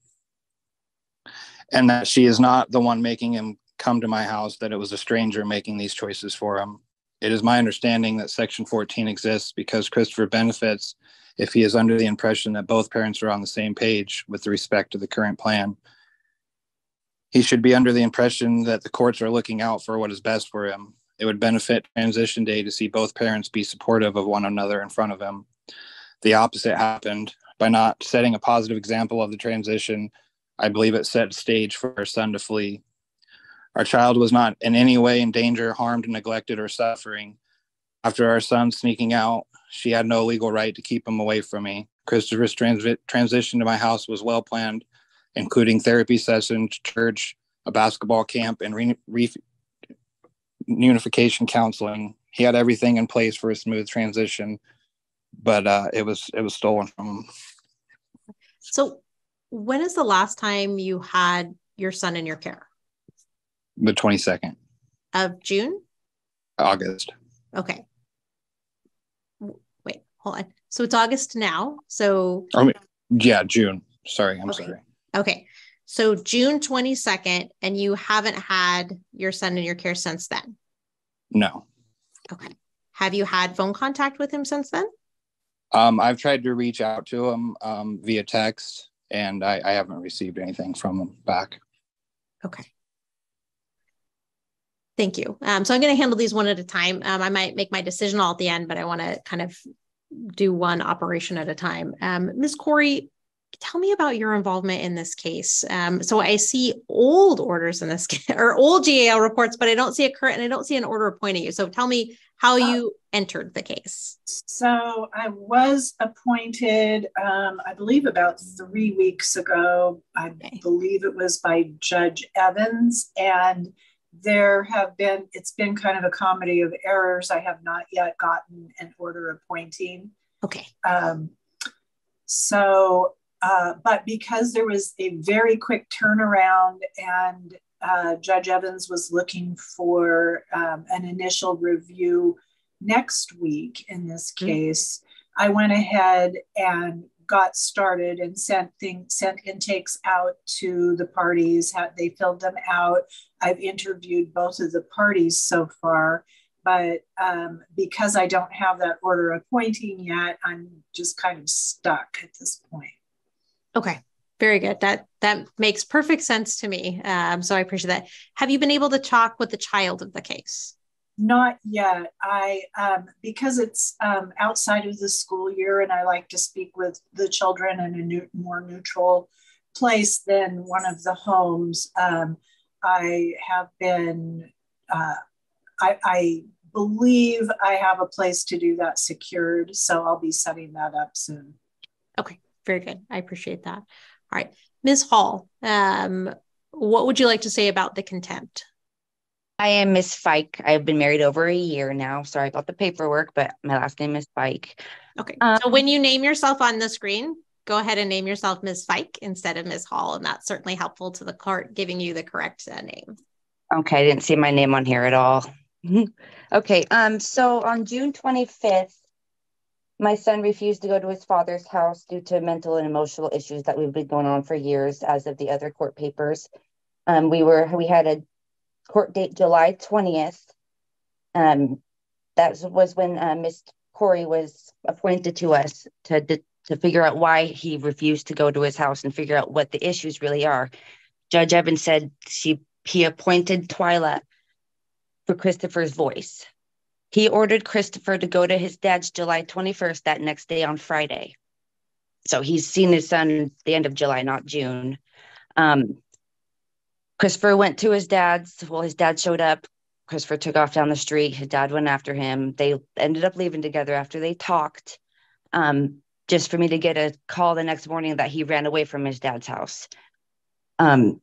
and that she is not the one making him come to my house, that it was a stranger making these choices for him. It is my understanding that Section 14 exists because Christopher benefits if he is under the impression that both parents are on the same page with respect to the current plan. He should be under the impression that the courts are looking out for what is best for him. It would benefit transition day to see both parents be supportive of one another in front of him. The opposite happened by not setting a positive example of the transition. I believe it set stage for our son to flee. Our child was not in any way in danger, harmed, neglected, or suffering. After our son sneaking out, she had no legal right to keep him away from me. Christopher's transi- transition to my house was well planned, including therapy sessions, church, a basketball camp, and re- re- unification counseling. He had everything in place for a smooth transition, but uh, it was it was stolen from him. So, when is the last time you had your son in your care? The twenty second Of June? August. Okay. Wait, hold on. So it's August now. So, Yeah, June. Sorry, I'm Okay. sorry. okay. So June 22nd, and you haven't had your son in your care since then. No. Okay. Have you had phone contact with him since then? Um, I've tried to reach out to him um, via text and I, I haven't received anything from him back. Okay. Thank you. Um, so I'm going to handle these one at a time. Um, I might make my decision all at the end, but I want to kind of do one operation at a time. Um, Ms. Corrie, tell me about your involvement in this case. Um, so I see old orders in this case, or old GAL reports, but I don't see a current and I don't see an order appointing you. So tell me how you entered the case. So I was appointed, um, I believe, about three weeks ago. I okay. believe it was by Judge Evans, and there have been it's been kind of a comedy of errors i have not yet gotten an order appointing okay um, so uh, but because there was a very quick turnaround and uh, judge evans was looking for um, an initial review next week in this mm-hmm. case mm-hmm. i went ahead and got started and sent things, sent intakes out to the parties. Had they filled them out? I've interviewed both of the parties so far, but um, because I don't have that order appointing yet, I'm just kind of stuck at this point. Okay, very good. That that makes perfect sense to me. Um, so I appreciate that. Have you been able to talk with the child of the case? Not yet. I um, because it's um, outside of the school year, and I like to speak with the children in a new, more neutral place than one of the homes. I have been. Uh, I, I believe I have a place to do that secured, so I'll be setting that up soon. Okay, very good. I appreciate that. All right, Ms. Hall, um, what would you like to say about the contempt? I am Miss Fike. I've been married over a year now. Sorry about the paperwork, but my last name is Fike. Okay. Um, so when you name yourself on the screen, go ahead and name yourself Ms. Fike instead of Ms. Hall. And that's certainly helpful to the court, giving you the correct uh, name. Okay. I didn't see my name on here at all. okay. Um, so on June 25th, my son refused to go to his father's house due to mental and emotional issues that we've been going on for years as of the other court papers. Um, we were we had a court date July 20th. Um, that was when uh, Miss Corrie was appointed to us to, to figure out why he refused to go to his house and figure out what the issues really are. Judge Evans said she he appointed Twyla for Christopher's voice. He ordered Christopher to go to his dad's July 21st that next day on Friday. So he's seen his son the end of July, not June. Um, Christopher went to his dad's. Well, his dad showed up. Christopher took off down the street. His dad went after him. They ended up leaving together after they talked. Um, just for me to get a call the next morning that he ran away from his dad's house. Um,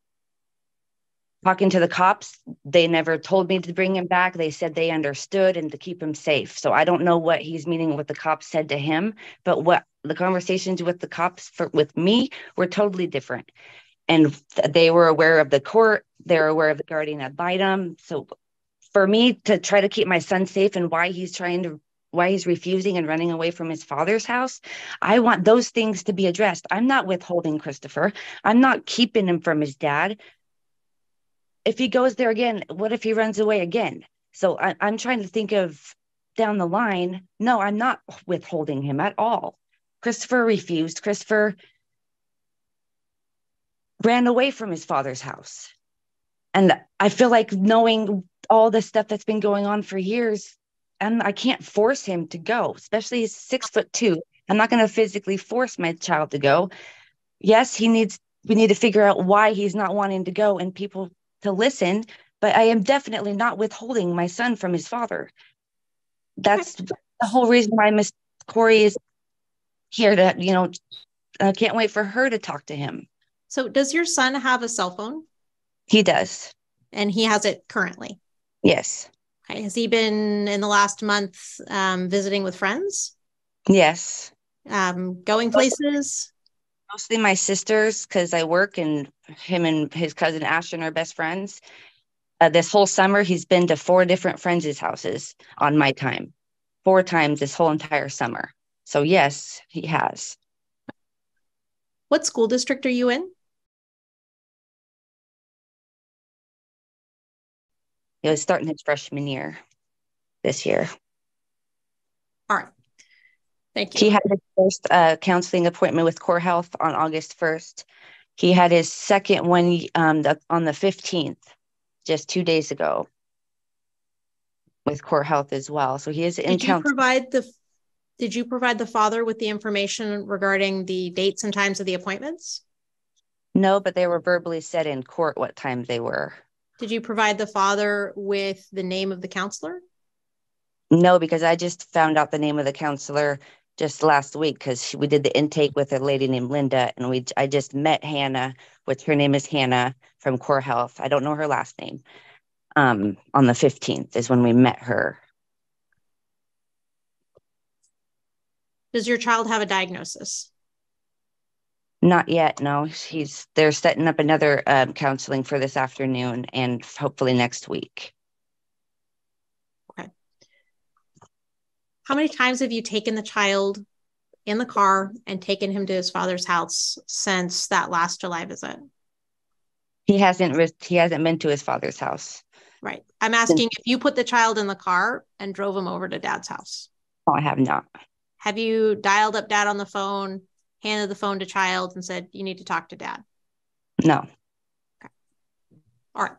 talking to the cops, they never told me to bring him back. They said they understood and to keep him safe. So I don't know what he's meaning what the cops said to him, but what the conversations with the cops for with me were totally different and they were aware of the court they're aware of the guardian ad litem so for me to try to keep my son safe and why he's trying to why he's refusing and running away from his father's house. I want those things to be addressed. I'm not withholding christopher. I'm not keeping him from his dad. If he goes there again what if he runs away again? So I, i'm trying to think of down the line no i'm not withholding him at all. Christopher refused. Christopher ran away from his father's house. And I feel like knowing all the stuff that's been going on for years, and I can't force him to go, especially he's six foot two. I'm not going to physically force my child to go. Yes, he needs, we need to figure out why he's not wanting to go and people to listen, but I am definitely not withholding my son from his father. That's the whole reason why Miss Corrie is here to, you know, I can't wait for her to talk to him. So, does your son have a cell phone? He does. And he has it currently? Yes. Has he been in the last month um, visiting with friends? Yes. Um, going places? Mostly my sisters because I work and him and his cousin Ashton are best friends. Uh, this whole summer, he's been to four different friends' houses on my time, four times this whole entire summer. So, yes, he has. What school district are you in? He was starting his freshman year this year. All right. Thank you. He had his first uh, counseling appointment with Core Health on August 1st. He had his second one um, the, on the 15th, just two days ago, with Core Health as well. So he is in Did you provide the did you provide the father with the information regarding the dates and times of the appointments? No, but they were verbally said in court what time they were. Did you provide the father with the name of the counselor? No, because I just found out the name of the counselor just last week because we did the intake with a lady named Linda, and we I just met Hannah, which her name is Hannah from Core Health. I don't know her last name. Um, on the fifteenth is when we met her. Does your child have a diagnosis? Not yet. No, he's they're setting up another um, counseling for this afternoon and hopefully next week. Okay. How many times have you taken the child in the car and taken him to his father's house since that last July visit? He hasn't he hasn't been to his father's house. Right. I'm asking if you put the child in the car and drove him over to dad's house. No, I have not. Have you dialed up dad on the phone, handed the phone to child, and said, You need to talk to dad? No. Okay. All right.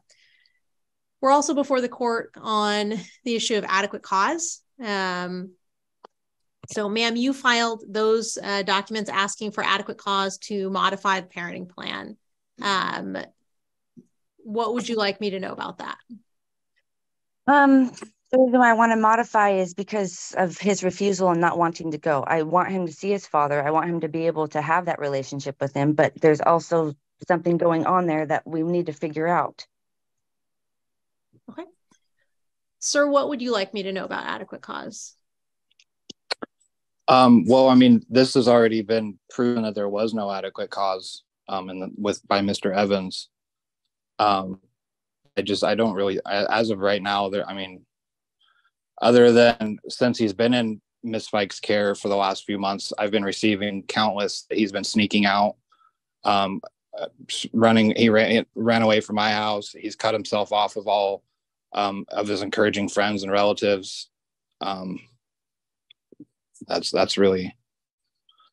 We're also before the court on the issue of adequate cause. Um, so, ma'am, you filed those uh, documents asking for adequate cause to modify the parenting plan. Um, what would you like me to know about that? Um, the reason why I want to modify is because of his refusal and not wanting to go. I want him to see his father. I want him to be able to have that relationship with him, but there's also something going on there that we need to figure out. Okay. Sir, what would you like me to know about adequate cause? Um, well, I mean, this has already been proven that there was no adequate cause um, in the, with by Mr. Evans. Um, I just I don't really as of right now there. I mean, other than since he's been in Miss Fike's care for the last few months, I've been receiving countless. He's been sneaking out, um, running. He ran ran away from my house. He's cut himself off of all um, of his encouraging friends and relatives. Um, that's that's really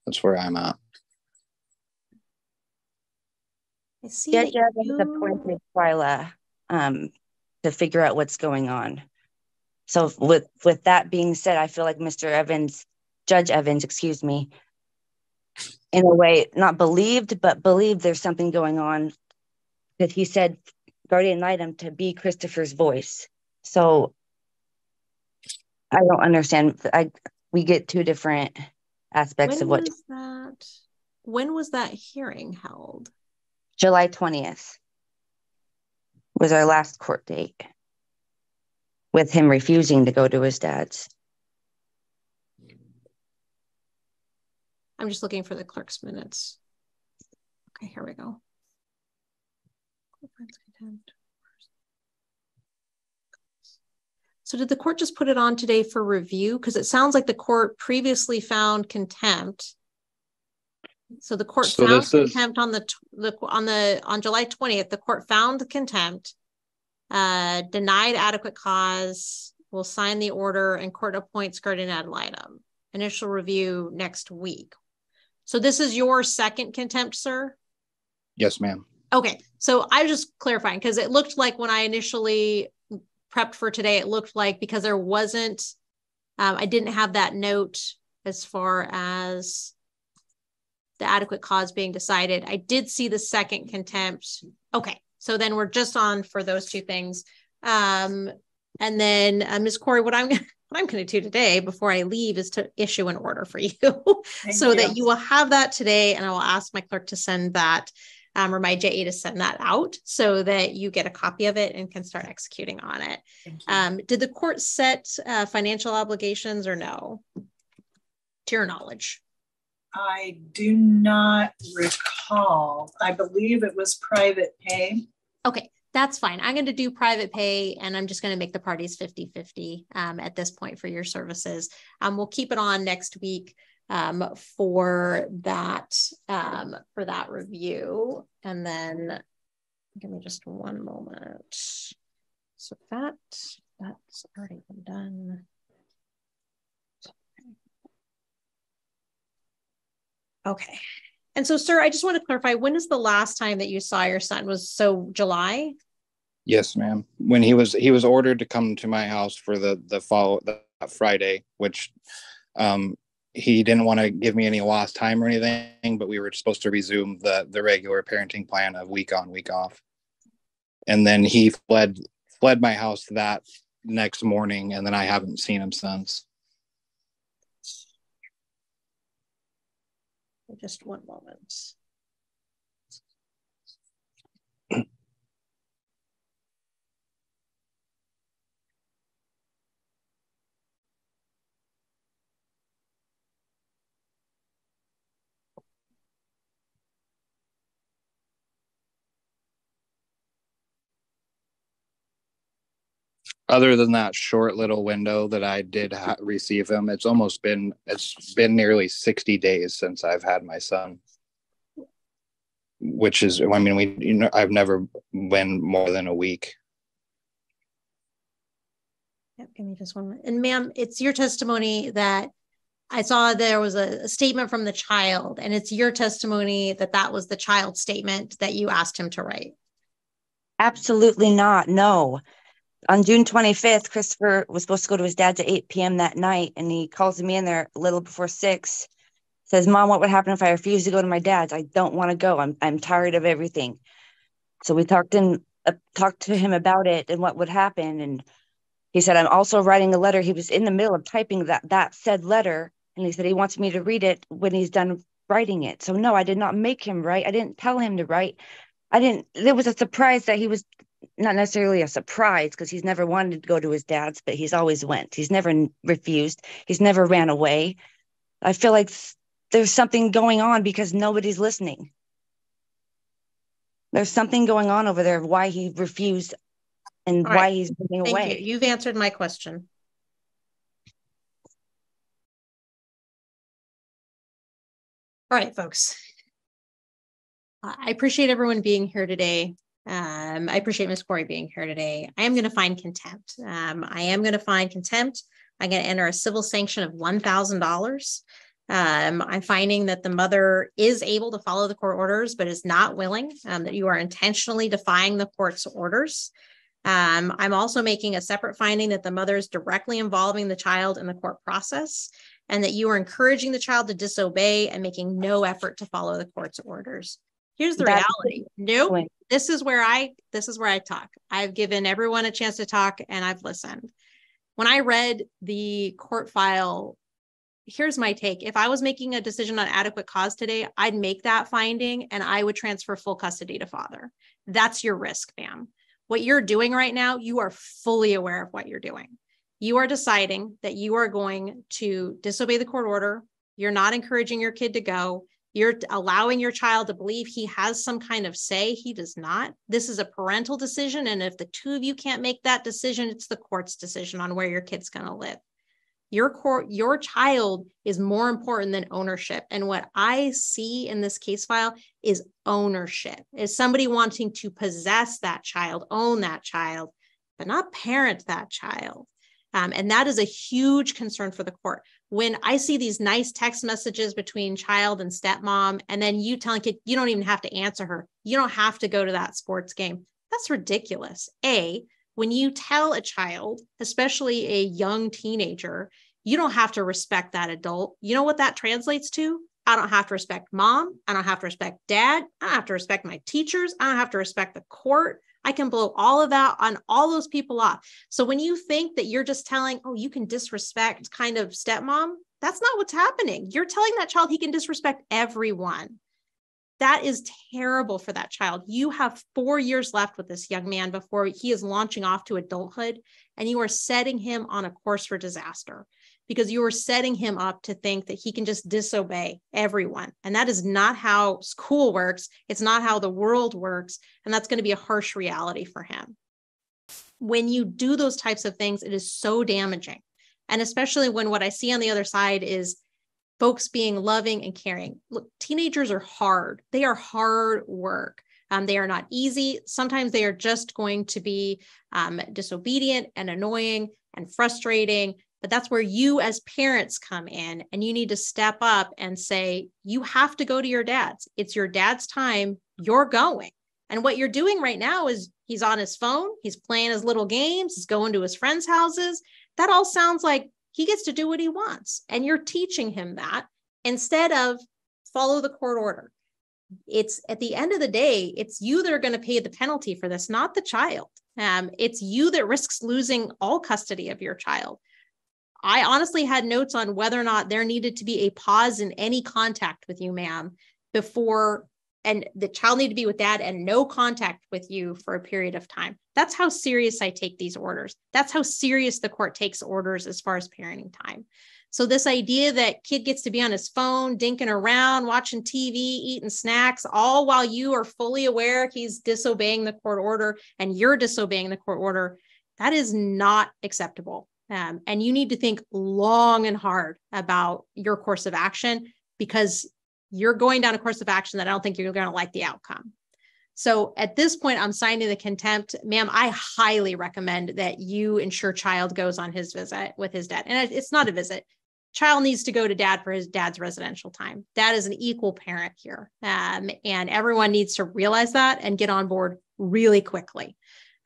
that's where I'm at. I see. Get that your you- appointed Twyla um, to figure out what's going on. So with with that being said, I feel like Mr. Evans, Judge Evans, excuse me, in a way not believed, but believed there's something going on. That he said guardian item to be Christopher's voice. So I don't understand. I we get two different aspects when of what was that? When was that hearing held? July 20th was our last court date with him refusing to go to his dad's. I'm just looking for the clerk's minutes. Okay, here we go. So did the court just put it on today for review? Because it sounds like the court previously found contempt. So the court So found this is- contempt on the, the on the on July 20th. The court found the contempt, uh, denied adequate cause, will sign the order, and court appoints guardian ad litem. Initial review next week. So this is your second contempt, sir? Yes, ma'am. Okay, so I was just clarifying because it looked like when I initially prepped for today, it looked like because there wasn't, um, I didn't have that note as far as the adequate cause being decided. I did see the second contempt. Okay, so then we're just on for those two things. Um, and then uh, Ms. Corrie, what I'm what I'm going to do today before I leave is to issue an order for you, so that you will have that today, and I will ask my clerk to send that um, or my JA to send that out so that you get a copy of it and can start executing on it. Um, did the court set uh, financial obligations or no? To your knowledge. I do not recall. I believe it was private pay. Okay, that's fine. I'm going to do private pay and I'm just going to make the parties 50 50 um, at this point for your services. Um, we'll keep it on next week um, for that um, for that review. And then give me just one moment. So that that's already been done. Okay. And so, sir, I just want to clarify when is the last time that you saw your son? Was so July? Yes, ma'am. When he was he was ordered to come to my house for the the fall the Friday, which um he didn't want to give me any lost time or anything, but we were supposed to resume the the regular parenting plan of week on, week off. And then he fled fled my house that next morning, and then I haven't seen him since. Just one moment. Other than that short little window that I did ha- receive him, it's almost been it's been nearly 60 days since I've had my son. Which is I mean we you know I've never been more than a week. Yep, give me just one minute. And ma'am, it's your testimony that I saw there was a, a statement from the child, and it's your testimony that that was the child's statement that you asked him to write. Absolutely not. No on June 25th, Christopher was supposed to go to his dad's at 8 p.m. that night, and he calls me in there a little before six. Says, "Mom, what would happen if I refuse to go to my dad's? I don't want to go. I'm I'm tired of everything." So we talked and uh, talked to him about it and what would happen, and he said, "I'm also writing a letter." He was in the middle of typing that that said letter, and he said he wants me to read it when he's done writing it. So no, I did not make him write. I didn't tell him to write. I didn't. It was a surprise that he was not necessarily a surprise because he's never wanted to go to his dad's, but he's always went. He's never refused. He's never ran away. I feel like there's something going on because nobody's listening. There's something going on over there of why he refused and All why right. he's moving Thank away. You. You've answered my question. All right, folks. I appreciate everyone being here today. Um, I appreciate Ms. Corrie being here today. I am going to find contempt. Um, I am going to find contempt. I'm going to enter a civil sanction of $1,000. Um, I'm finding that the mother is able to follow the court orders, but is not willing, um, that you are intentionally defying the court's orders. Um, I'm also making a separate finding that the mother is directly involving the child in the court process and that you are encouraging the child to disobey and making no effort to follow the court's orders. Here's the That's reality. Nope. This is where I this is where I talk. I've given everyone a chance to talk and I've listened. When I read the court file, here's my take. If I was making a decision on adequate cause today, I'd make that finding and I would transfer full custody to father. That's your risk, ma'am. What you're doing right now, you are fully aware of what you're doing. You are deciding that you are going to disobey the court order. You're not encouraging your kid to go you're allowing your child to believe he has some kind of say. He does not. This is a parental decision. And if the two of you can't make that decision, it's the court's decision on where your kid's going to live. Your court, your child is more important than ownership. And what I see in this case file is ownership, is somebody wanting to possess that child, own that child, but not parent that child. Um, and that is a huge concern for the court when I see these nice text messages between child and stepmom, and then you telling kid, you don't even have to answer her. You don't have to go to that sports game. That's ridiculous. A, when you tell a child, especially a young teenager, you don't have to respect that adult. You know what that translates to? I don't have to respect mom. I don't have to respect dad. I don't have to respect my teachers. I don't have to respect the court. I can blow all of that on all those people off. So when you think that you're just telling, oh, you can disrespect kind of stepmom, that's not what's happening. You're telling that child he can disrespect everyone. That is terrible for that child. You have four years left with this young man before he is launching off to adulthood, and you are setting him on a course for disaster because you are setting him up to think that he can just disobey everyone. And that is not how school works. It's not how the world works. And that's going to be a harsh reality for him. When you do those types of things, it is so damaging. And especially when what I see on the other side is folks being loving and caring. Look, teenagers are hard, they are hard work. Um, they are not easy. Sometimes they are just going to be um, disobedient and annoying and frustrating But that's where you as parents come in and you need to step up and say, you have to go to your dad's. It's your dad's time. You're going. And what you're doing right now is he's on his phone, he's playing his little games, he's going to his friends' houses. That all sounds like he gets to do what he wants. And you're teaching him that instead of follow the court order. It's at the end of the day, it's you that are going to pay the penalty for this, not the child. Um, it's you that risks losing all custody of your child. I honestly had notes on whether or not there needed to be a pause in any contact with you, ma'am, before and the child need to be with dad and no contact with you for a period of time. That's how serious I take these orders. That's how serious the court takes orders as far as parenting time. So this idea that kid gets to be on his phone, dinking around, watching TV, eating snacks, all while you are fully aware he's disobeying the court order and you're disobeying the court order, that is not acceptable. Um, and you need to think long and hard about your course of action because you're going down a course of action that I don't think you're going to like the outcome. So at this point, I'm signing the contempt. Ma'am, I highly recommend that you ensure child goes on his visit with his dad. And it's not a visit, child needs to go to dad for his dad's residential time. Dad is an equal parent here. Um, and everyone needs to realize that and get on board really quickly.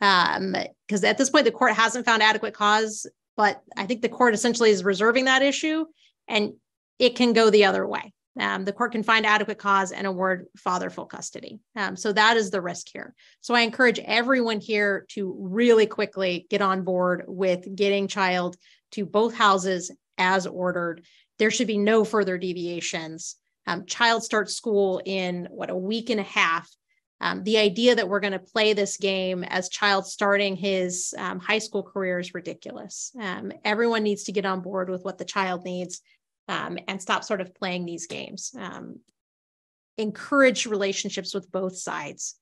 Because um, at this point, the court hasn't found adequate cause, but I think the court essentially is reserving that issue and it can go the other way. Um, the court can find adequate cause and award father full custody. Um, so that is the risk here. So I encourage everyone here to really quickly get on board with getting child to both houses as ordered. There should be no further deviations. Um, child starts school in what a week and a half. Um, the idea that we're going to play this game as child starting his um, high school career is ridiculous. Um, everyone needs to get on board with what the child needs um, and stop sort of playing these games. Um, encourage relationships with both sides.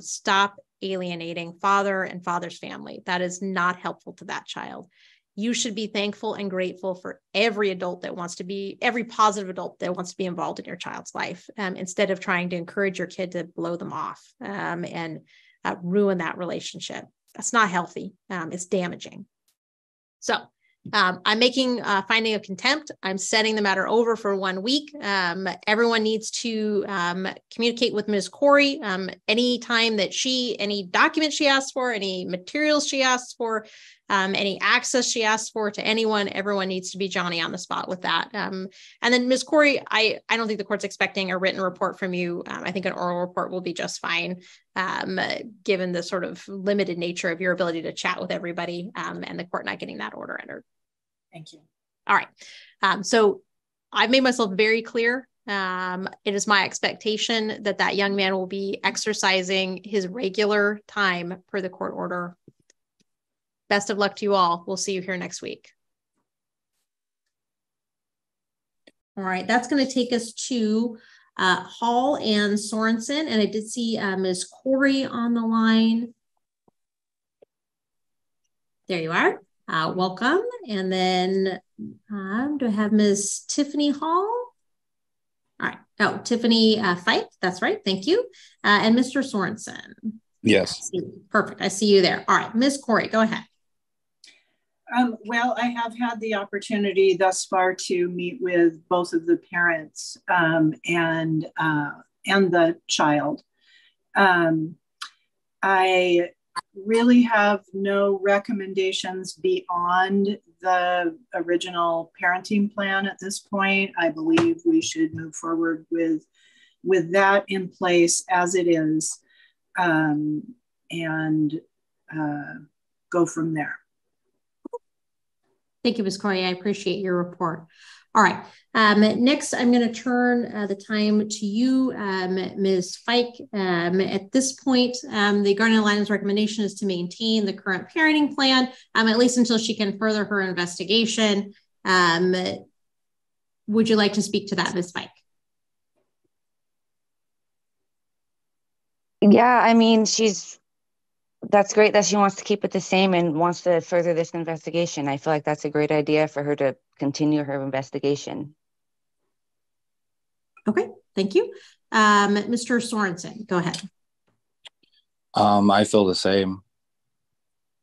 stop alienating father and father's family. That is not helpful to that child you should be thankful and grateful for every adult that wants to be every positive adult that wants to be involved in your child's life um, instead of trying to encourage your kid to blow them off um, and uh, ruin that relationship that's not healthy um, it's damaging so um, I'm making a uh, finding of contempt. I'm setting the matter over for one week. Um, everyone needs to um, communicate with Ms. Corrie um, anytime that she, any documents she asks for, any materials she asks for, um, any access she asks for to anyone. Everyone needs to be Johnny on the spot with that. Um, and then Ms. Corrie, I, I don't think the court's expecting a written report from you. I think an oral report will be just fine, given the sort of limited nature of your ability to chat with everybody and the court not getting that order entered. Thank you. All right. Um, so I've made myself very clear. Um, it is my expectation that that young man will be exercising his regular time per the court order. Best of luck to you all. We'll see you here next week. All right, that's going to take us to uh, Hall and Sorensen. And I did see uh, Ms. Corrie on the line. There you are uh, welcome. And then um, do I have Ms. Tiffany Hall? All right. Oh, Tiffany uh, Fike. That's right. Thank you. Uh, and Mr. Sorensen. Yes. I Perfect. I see you there. All right. Ms. Corrie, go ahead. Um, well, I have had the opportunity thus far to meet with both of the parents um, and uh, and the child. Um, I really have no recommendations beyond the original parenting plan at this point. I believe we should move forward with with that in place as it is, um, and uh, go from there. Thank you, Ms. Corrie. I appreciate your report. All right. Um, next, I'm going to turn uh, the time to you, um, Ms. Fike. Um, at this point, um, the Guardian Alliance recommendation is to maintain the current parenting plan, um, at least until she can further her investigation. Um, would you like to speak to that, Ms. Fike? Yeah, I mean, she's that's great that she wants to keep it the same and wants to further this investigation. I feel like that's a great idea for her to continue her investigation. Okay, thank you. Um, Mr. Sorensen, go ahead. Um, I feel the same.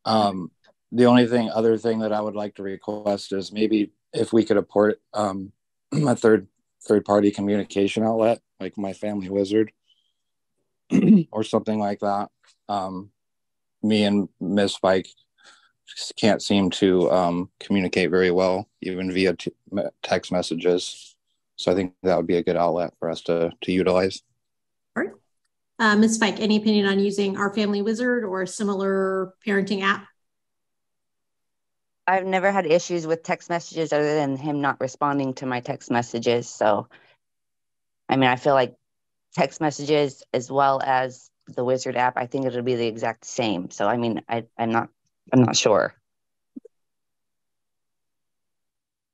Um, the only thing, other thing that I would like to request is maybe if we could apport um, a third third party communication outlet, like my family wizard, or something like that. Um, me and Miss Fike can't seem to um, communicate very well, even via t- text messages. So I think that would be a good outlet for us to to utilize. All right. Uh, Ms. Fike, any opinion on using our Family Wizard or a similar parenting app? I've never had issues with text messages other than him not responding to my text messages. So, I mean, I feel like text messages as well as the Wizard app, I think it'll be the exact same. So, I mean, I, I'm not, I'm not sure.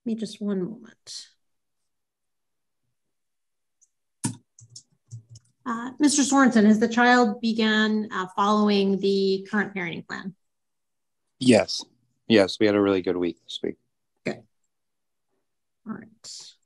Me just one moment. Uh, Mr. Sorensen, has the child began uh, following the current parenting plan? Yes. Yes, we had a really good week this week. Good. All right.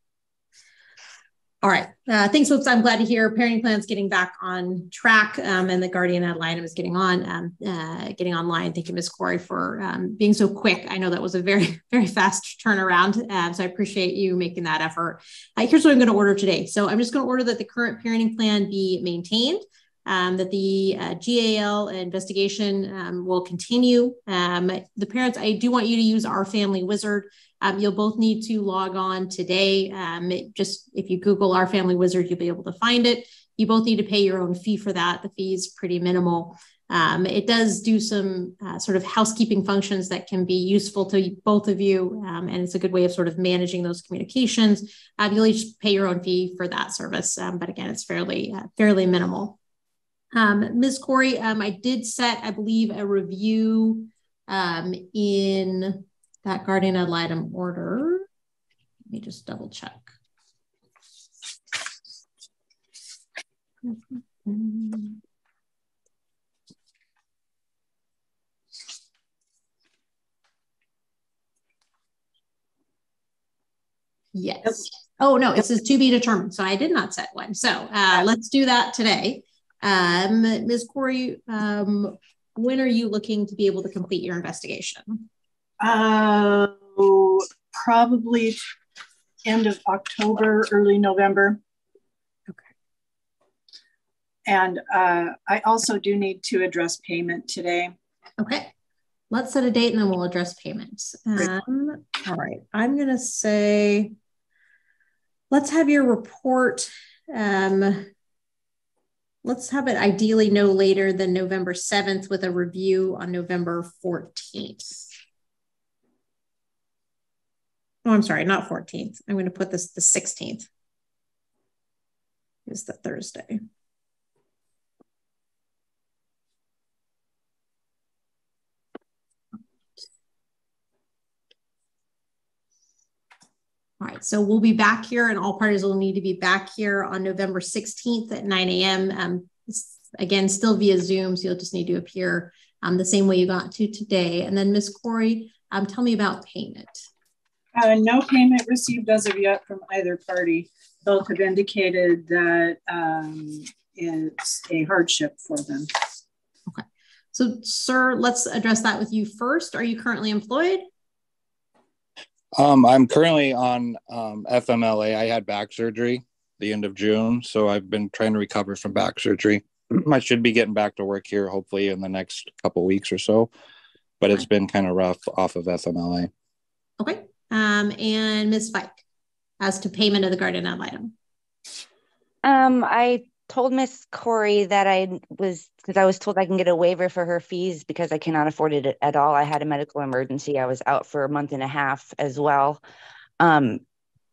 All right. Uh, thanks, folks. I'm glad to hear parenting plans getting back on track um, and the guardian ad litem is getting on, um, uh, getting online. Thank you, Ms. Corrie, for um, being so quick. I know that was a very, very fast turnaround. Uh, so I appreciate you making that effort. Uh, here's what I'm going to order today. So I'm just going to order that the current parenting plan be maintained. Um, that the uh, GAL investigation um, will continue. Um, the parents, I do want you to use our family wizard. Um, you'll both need to log on today. Um, just if you Google our family wizard, you'll be able to find it. You both need to pay your own fee for that. The fee is pretty minimal. Um, it does do some uh, sort of housekeeping functions that can be useful to both of you, um, and it's a good way of sort of managing those communications. Uh, you'll each pay your own fee for that service, um, but again, it's fairly uh, fairly minimal. Um, Ms. Corrie, um, I did set, I believe, a review in that guardian ad litem order. Let me just double check. Yes. Oh, no, it says to be determined. So I did not set one. So uh, let's do that today. Um, Ms. Corrie, um, when are you looking to be able to complete your investigation? Uh, probably end of October, early November. Okay. And uh, I also do need to address payment today. Okay. Let's set a date and then we'll address payments. Um, all right. I'm going to say, let's have your report. Um, let's have it ideally no later than November 7th with a review on November 14th. Oh, I'm sorry, not 14th. I'm going to put this the 16th is the Thursday. All right, so we'll be back here and all parties will need to be back here on November 16th at 9 a.m. Um, again, still via Zoom, so you'll just need to appear um, the same way you got to today. And then Ms. Corrie, um, tell me about payment. Uh, no payment received as of yet from either party. Both have indicated that um, it's a hardship for them. Okay. So, sir, let's address that with you first. Are you currently employed? Um, I'm currently on um, FMLA. I had back surgery the end of June, so I've been trying to recover from back surgery. I should be getting back to work here hopefully in the next couple weeks or so, but it's been kind of rough off of FMLA. Okay um, and Ms. Fike as to payment of the guardian ad litem? Um, I told Miss Corrie that I was because I was told I can get a waiver for her fees because I cannot afford it at all. I had a medical emergency. I was out for a month and a half as well. Um,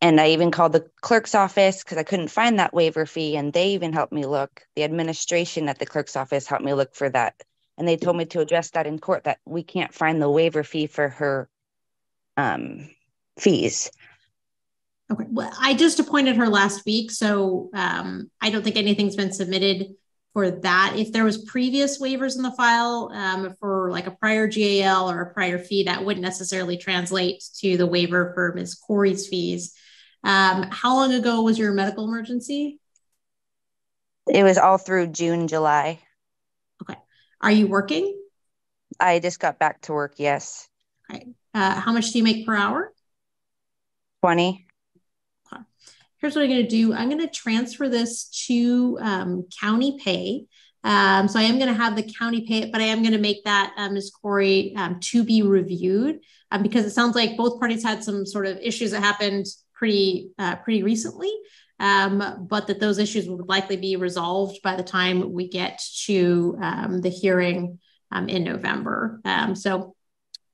and I even called the clerk's office because I couldn't find that waiver fee, and they even helped me look. The administration at the clerk's office helped me look for that, and they told me to address that in court that we can't find the waiver fee for her um, fees. Okay. Well, I just appointed her last week, so um, I don't think anything's been submitted for that. If there was previous waivers in the file um, for like a prior GAL or a prior fee, that wouldn't necessarily translate to the waiver for Ms. Corrie's fees. Um, how long ago was your medical emergency? It was all through June, July. Okay. Are you working? I just got back to work. Yes. Okay. Uh, how much do you make per hour? 20. Here's what I'm going to do. I'm going to transfer this to um, county pay. Um, so I am going to have the county pay it, but I am going to make that, uh, Ms. Corrie, um, to be reviewed um, because it sounds like both parties had some sort of issues that happened pretty uh, pretty recently, um, but that those issues would likely be resolved by the time we get to um, the hearing um, in November. Um, so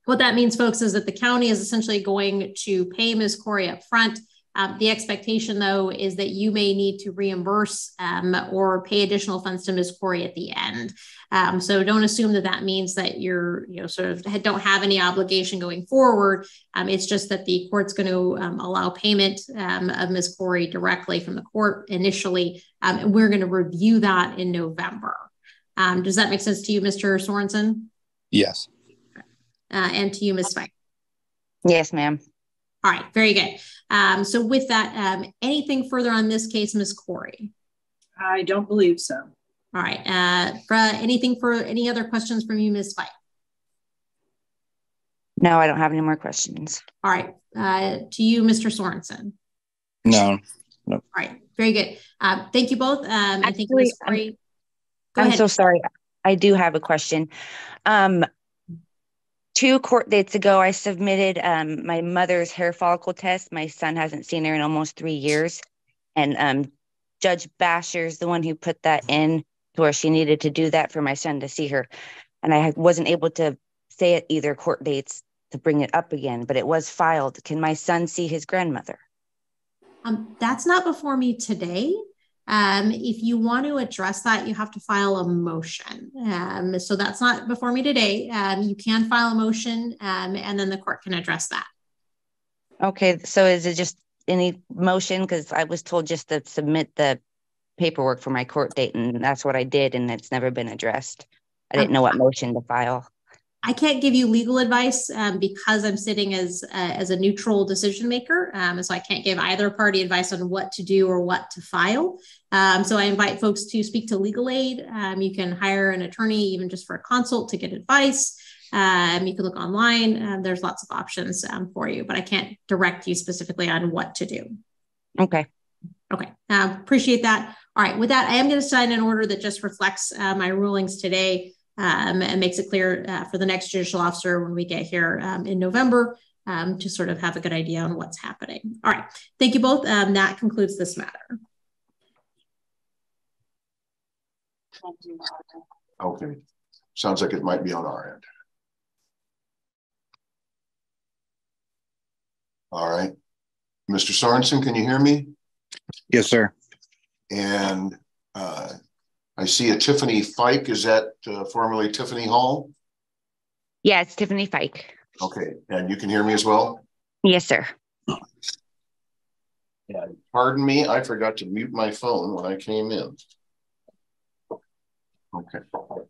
what that means, folks, is that the county is essentially going to pay Ms. Corrie up front um, the expectation, though, is that you may need to reimburse um, or pay additional funds to Ms. Corrie at the end. Um, so don't assume that that means that you're, you know, sort of don't have any obligation going forward. Um, it's just that the court's going to um, allow payment um, of Ms. Corrie directly from the court initially, and we're going to review that in November. does that make sense to you, Mr. Sorensen? Yes. Uh, and to you, Ms. Fike? Yes, ma'am. All right, very good. Um, so with that, um, anything further on this case, Ms. Corrie? I don't believe so. All right. Uh, for, uh, anything for any other questions from you, Ms. Fike? No, I don't have any more questions. All right. Uh, to you, Mr. Sorensen. No. No. All right. Very good. Uh, thank you both. Um, Actually, and thank you, Ms. Corrie. I'm, I'm so sorry. I do have a question. Um, two court dates ago, I submitted um, my mother's hair follicle test. My son hasn't seen her in almost three years. And um, Judge Basher's the one who put that in to where she needed to do that for my son to see her. And I wasn't able to say it either court dates to bring it up again, but it was filed. Can my son see his grandmother? Um, that's not before me today. Um, if you want to address that, you have to file a motion. Um, so that's not before me today. Um, you can file a motion um, and then the court can address that. Okay. So is it just any motion? Because I was told just to submit the paperwork for my court date, and that's what I did, and it's never been addressed. I didn't know what motion to file. I can't give you legal advice um, because I'm sitting as uh, as a neutral decision maker, um, so I can't give either party advice on what to do or what to file. Um, so I invite folks to speak to legal aid. Um, you can hire an attorney even just for a consult to get advice. Um, you can look online. Uh, there's lots of options um, for you, but I can't direct you specifically on what to do. Okay. Okay. appreciate that. All right. With that, I am going to sign an order that just reflects uh, my rulings today um, and makes it clear uh, for the next judicial officer when we get here um, in November um, to sort of have a good idea on what's happening. All right. Thank you both. Um, that concludes this matter. Okay. Sounds like it might be on our end. All right. Mr. Sorensen, can you hear me? Yes, sir. And uh, I see a Tiffany Fike. Is that uh, formerly Tiffany Kahl? Yeah, it's Tiffany Fike. Okay. And you can hear me as well? Yes, sir. Yeah. Pardon me. I forgot to mute my phone when I came in. Okay. All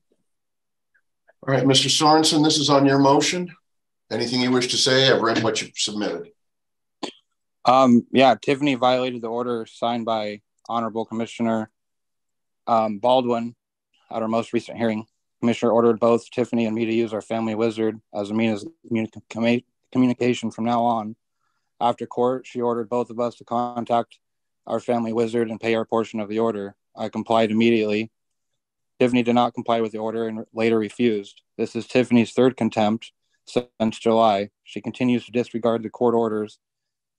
right, Mr. Sorensen, this is on your motion. Anything you wish to say? I've read what you submitted. Um, yeah, Tiffany violated the order signed by Honorable Commissioner um, Baldwin at our most recent hearing. Commissioner ordered both Tiffany and me to use our family wizard as a means of communi- communication from now on. After court, she ordered both of us to contact our family wizard and pay our portion of the order. I complied immediately. Tiffany did not comply with the order and later refused. This is Tiffany's third contempt since July. She continues to disregard the court orders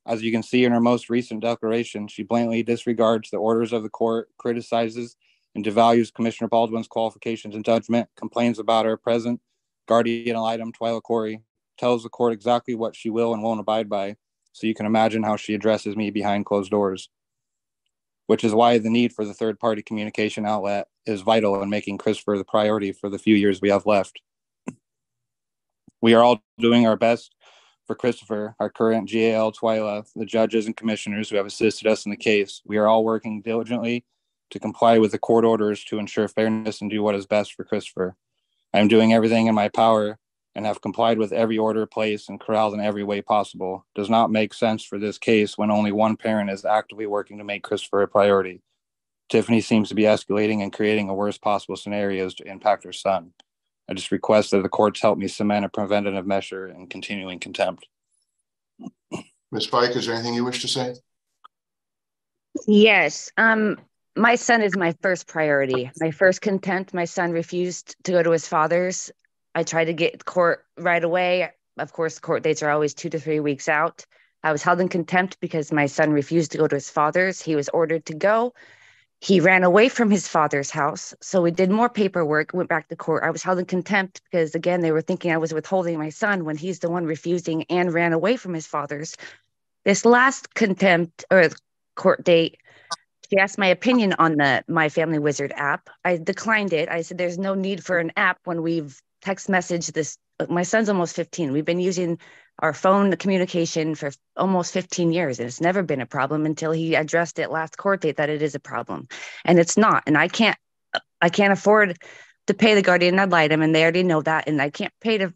as you can see in her most recent declaration, she blatantly disregards the orders of the court, criticizes and devalues Commissioner Baldwin's qualifications and judgment, complains about her present guardian ad litem, Twyla Corrie, tells the court exactly what she will and won't abide by. So you can imagine how she addresses me behind closed doors, which is why the need for the third party communication outlet is vital in making Christopher the priority for the few years we have left. We are all doing our best for Christopher, our current GAL Twyla, the judges and commissioners who have assisted us in the case. We are all working diligently to comply with the court orders to ensure fairness and do what is best for Christopher. I am doing everything in my power and have complied with every order placed and corralled in every way possible. Does not make sense for this case when only one parent is actively working to make Christopher a priority. Tiffany seems to be escalating and creating the worst possible scenarios to impact her son. I just request that the courts help me cement a preventative measure and continuing contempt. Ms. Fike, is there anything you wish to say? Yes. Um, my son is my first priority. My first contempt, my son refused to go to his father's. I tried to get court right away. Of course, court dates are always two to three weeks out. I was held in contempt because my son refused to go to his father's. He was ordered to go. He ran away from his father's house. So we did more paperwork, went back to court. I was held in contempt because, again, they were thinking I was withholding my son when he's the one refusing and ran away from his father's. This last contempt or court date, she asked my opinion on the My Family Wizard app. I declined it. I said, there's no need for an app when we've text messaged this. My son's almost 15. We've been using our phone communication for almost 15 years and it's never been a problem until he addressed it last court date that it is a problem and it's not and i can't i can't afford to pay the guardian ad litem and they already know that and i can't pay to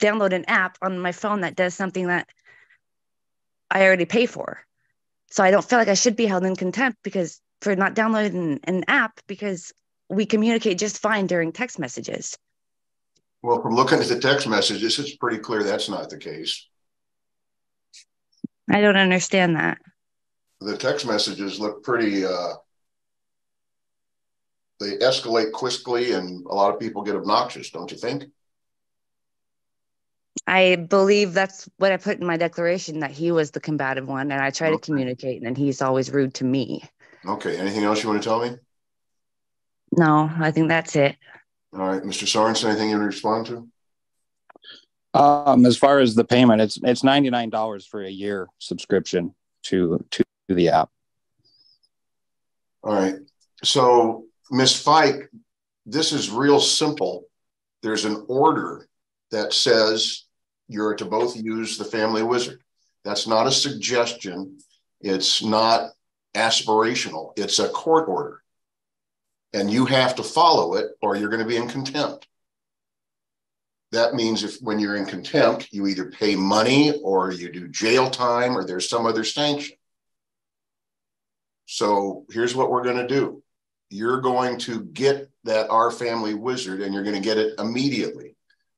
download an app on my phone that does something that i already pay for so i don't feel like i should be held in contempt because for not downloading an app because we communicate just fine during text messages well, from looking at the text messages, it's pretty clear that's not the case. I don't understand that. The text messages look pretty, uh, they escalate quickly and a lot of people get obnoxious, don't you think? I believe that's what I put in my declaration that he was the combative one and I try okay. to communicate and he's always rude to me. Okay. Anything else you want to tell me? No, I think that's it. All right, Mr. Sorensen, anything you want to respond to? Um, as far as the payment, it's it's ninety nine dollars for a year subscription to to the app. All right. So, Ms. Fike, this is real simple. There's an order that says you're to both use the Family Wizard. That's not a suggestion. It's not aspirational. It's a court order and you have to follow it or you're going to be in contempt. That means if when you're in contempt, you either pay money or you do jail time or there's some other sanction. So here's what we're going to do. You're going to get that Our Family Wizard and you're going to get it immediately.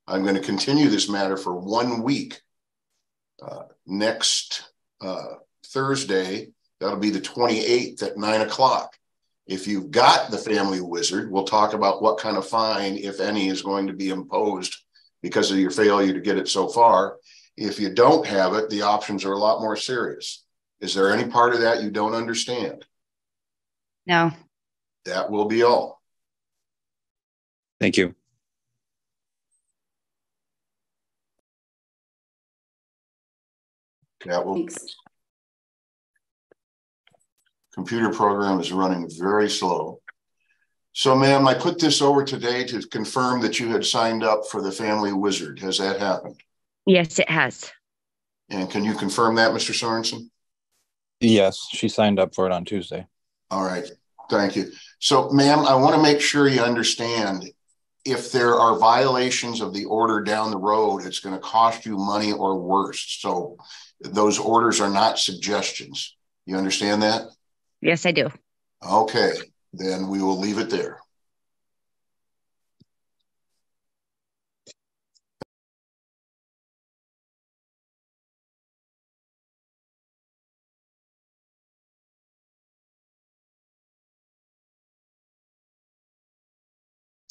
I'm going to continue this matter for one week. Uh, next uh, Thursday, that'll be the 28th at nine o'clock. If you've got the family wizard, we'll talk about what kind of fine, if any, is going to be imposed because of your failure to get it so far. If you don't have it, the options are a lot more serious. Is there any part of that you don't understand? No. That will be all. Thank you. That will. Thanks computer program is running very slow. So, ma'am, I put this over today to confirm that you had signed up for the Family Wizard. Has that happened? Yes, it has. And can you confirm that, Mr. Sorensen? Yes, she signed up for it on Tuesday. All right. Thank you. So, ma'am, I want to make sure you understand if there are violations of the order down the road, it's going to cost you money or worse. So, those orders are not suggestions. You understand that? Yes, I do. Okay, then we will leave it there.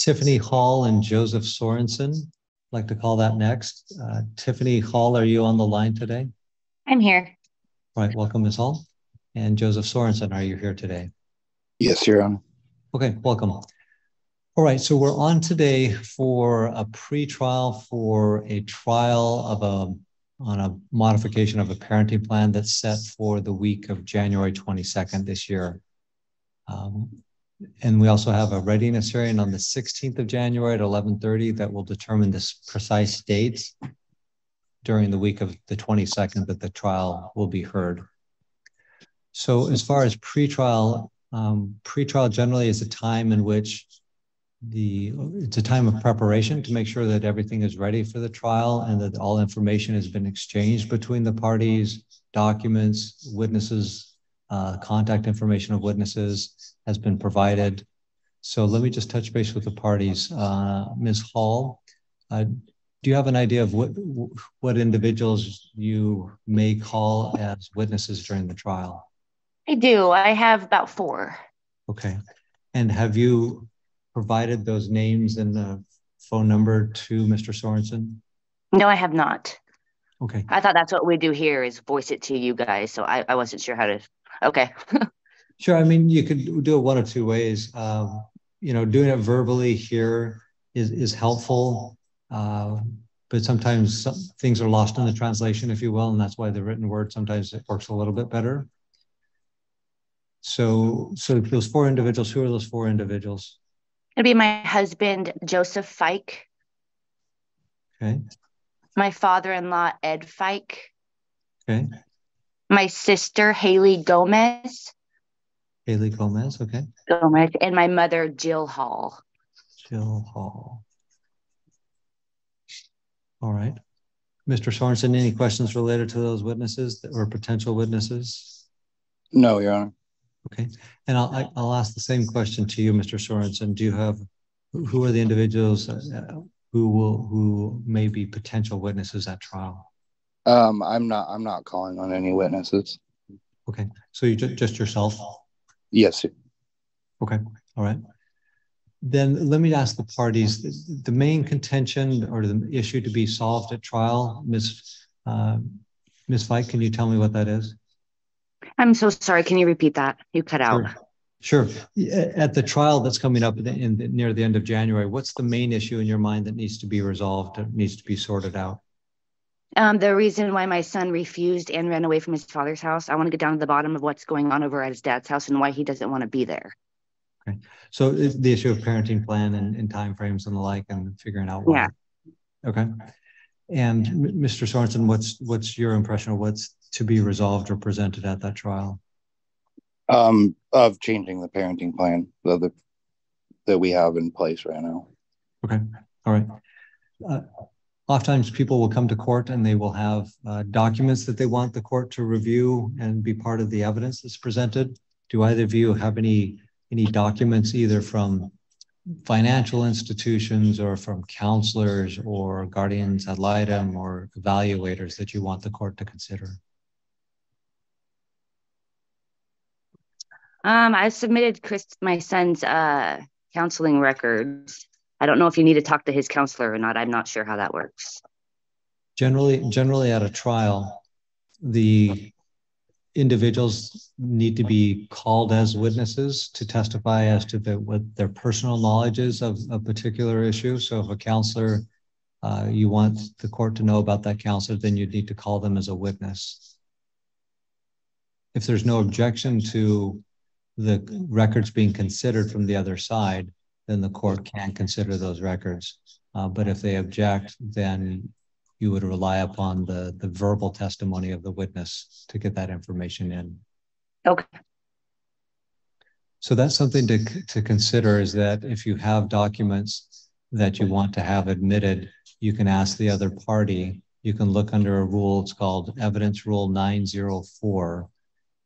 Tiffany Kahl and Joseph Sorensen. I'd like to call that next. Uh, Tiffany Kahl, are you on the line today? I'm here. All right, welcome, Ms. Kahl. And Joseph Sorensen, are you here today? Yes, Your Honor. Okay, welcome. All right, so we're on today for a pre-trial for a trial of a on a modification of a parenting plan that's set for the week of January 22nd this year. Um, and we also have a readiness hearing on the 16th of January at 11:30 that will determine this precise date during the week of the 22nd that the trial will be heard. So as far as pretrial, um, pretrial generally is a time in which the it's a time of preparation to make sure that everything is ready for the trial and that all information has been exchanged between the parties, documents, witnesses, uh, contact information of witnesses has been provided. So let me just touch base with the parties. Uh, Ms. Kahl, uh, do you have an idea of what what individuals you may call as witnesses during the trial? I do. I have about four. Okay. And have you provided those names and the phone number to Mr. Sorensen? No, I have not. Okay. I thought that's what we do here is voice it to you guys. So I, I wasn't sure how to. Okay. sure. I mean, you could do it one of two ways. Um, you know, doing it verbally here is, is helpful. Uh, but sometimes some things are lost in the translation, if you will, and that's why the written word sometimes it works a little bit better. So, so those four individuals, who are those four individuals? It'd be my husband, Joseph Fike. Okay. My father-in-law, Ed Fike. Okay. My sister, Haley Gomez. Haley Gomez, okay. Gomez, and my mother, Jill Kahl. Jill Kahl. All right. Mr. Sorensen, any questions related to those witnesses or potential witnesses? No, Your Honor. Okay. And I'll, I'll ask the same question to you, Mr. Sorensen. Do you have, who are the individuals uh, who will, who may be potential witnesses at trial? Um, I'm not, I'm not calling on any witnesses. Okay. So you just, just yourself? Yes. Okay. All right. Then let me ask the parties, the, the main contention or the issue to be solved at trial, Ms. Uh, Ms. Fike, can you tell me what that is? I'm so sorry. Can you repeat that? You cut out. Sure. At the trial that's coming up in, in, near the end of January, what's the main issue in your mind that needs to be resolved, that needs to be sorted out? Um, the reason why my son refused and ran away from his father's house. I want to get down to the bottom of what's going on over at his dad's house and why he doesn't want to be there. Okay. So the issue of parenting plan and, and timeframes and the like and figuring out why. Yeah. Okay. And Mr. Sorensen, what's what's your impression of what's to be resolved or presented at that trial? Um, of changing the parenting plan that the, that we have in place right now. Okay. All right. Uh, oftentimes people will come to court and they will have uh, documents that they want the court to review and be part of the evidence that's presented. Do either of you have any any documents either from financial institutions or from counselors or guardians ad litem or evaluators that you want the court to consider? Um, I submitted Chris, my son's uh, counseling records. I don't know if you need to talk to his counselor or not. I'm not sure how that works. Generally, generally at a trial, the individuals need to be called as witnesses to testify as to the, what their personal knowledge is of a particular issue. So if a counselor, uh, you want the court to know about that counselor, then you need to call them as a witness. If there's no objection to the records being considered from the other side, then the court can consider those records. Uh, but if they object, then you would rely upon the, the verbal testimony of the witness to get that information in. Okay. So that's something to, to consider is that if you have documents that you want to have admitted, you can ask the other party. You can look under a rule, it's called Evidence Rule 904,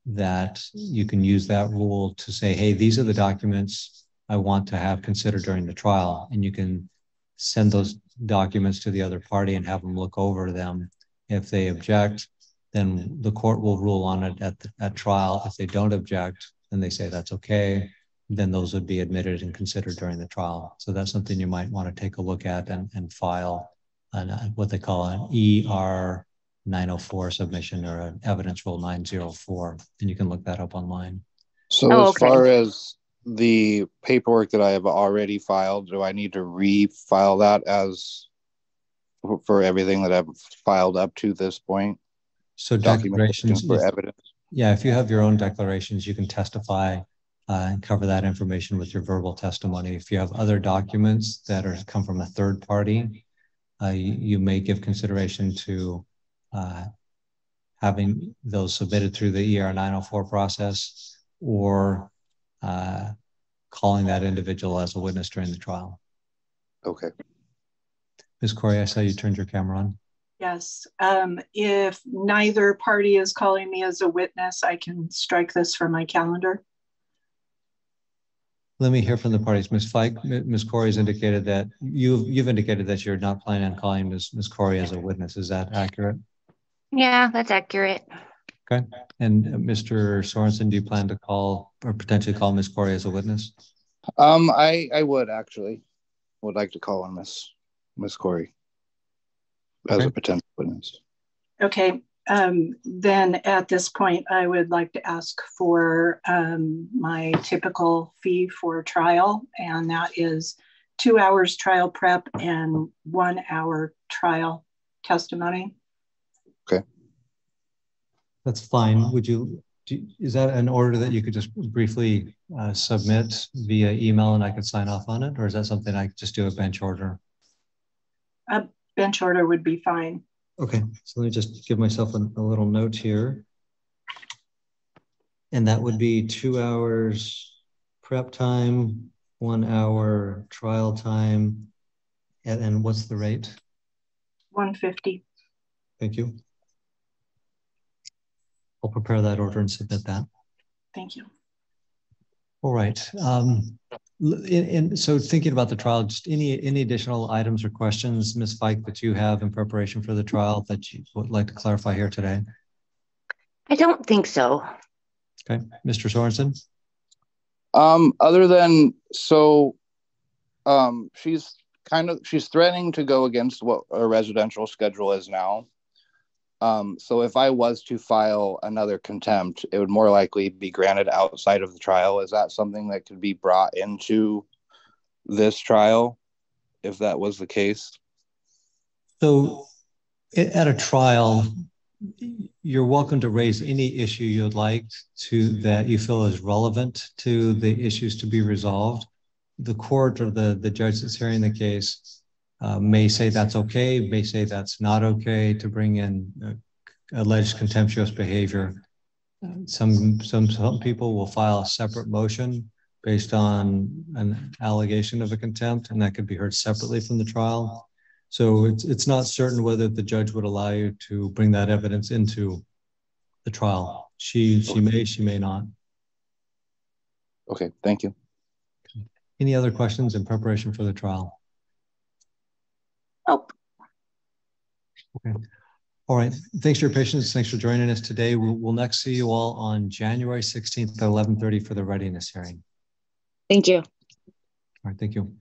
that you can use that rule to say, hey, these are the documents I want to have considered during the trial. And you can send those documents to the other party and have them look over them. If they object, then the court will rule on it at, the, at trial. If they don't object, and they say that's okay. Then those would be admitted and considered during the trial. So that's something you might want to take a look at and, and file an, uh, what they call an ER 904 submission or an evidence rule 904. And you can look that up online. So oh, as okay. far as the paperwork that I have already filed, do I need to refile that as for everything that I've filed up to this point? So declarations for evidence. Yeah, if you have your own declarations, you can testify uh, and cover that information with your verbal testimony. If you have other documents that are come from a third party, uh, you, you, may give consideration to uh, having those submitted through the ER 904 process or calling that individual as a witness during the trial. Okay. Ms. Corrie, I saw you turned your camera on. Yes. Um, if neither party is calling me as a witness, I can strike this from my calendar. let me hear from the parties. Ms. Fike, M- Ms. Corrie's indicated that you've, you've indicated that you're not planning on calling Ms. Ms. Corrie as a witness. Is that accurate? Yeah, that's accurate. Okay. And uh, Mr. Sorensen, do you plan to call or potentially call Ms. Corrie as a witness? Um, I I would actually would like to call on Miss Miss Corrie as Okay. a potential witness. Okay, um, then at this point, I would like to ask for um, my typical fee for trial, and that is two hours trial prep and one hour trial testimony. That's fine. Would you, do, is that an order that you could just briefly uh, submit via email and I could sign off on it? Or is that something I could just do a bench order? A bench order would be fine. Okay, so let me just give myself a, a little note here. And that would be two hours prep time, one hour trial time. And, and what's the rate? 150. Thank you. I'll prepare that order and submit that. Thank you. All right. Um, l- in, in- so thinking about the trial, just any, any additional items or questions, Ms. Fike, that you have in preparation for the trial that you would like to clarify here today? I don't think so. Okay, Mr. Sorensen? Um, other than so, um, she's kind of she's threatening to go against what a residential schedule is now. Um, so if I was to file another contempt, it would more likely be granted outside of the trial. Is that something that could be brought into this trial, if that was the case? So at a trial, you're welcome to raise any issue you'd like to that you feel is relevant to the issues to be resolved. The court or the, the judge that's hearing the case uh, may say that's okay, may say that's not okay to bring in uh, alleged contemptuous behavior. Some, some, some people will file a separate motion based on an allegation of a contempt, and that could be heard separately from the trial. So it's, it's not certain whether the judge would allow you to bring that evidence into the trial. She, she may, she may not. Okay, thank you. Any other questions in preparation for the trial? Nope. Okay. All right. Thanks for your patience. Thanks for joining us today. We'll, we'll next see you all on January 16th at 11:30 for the readiness hearing. Thank you. All right. Thank you.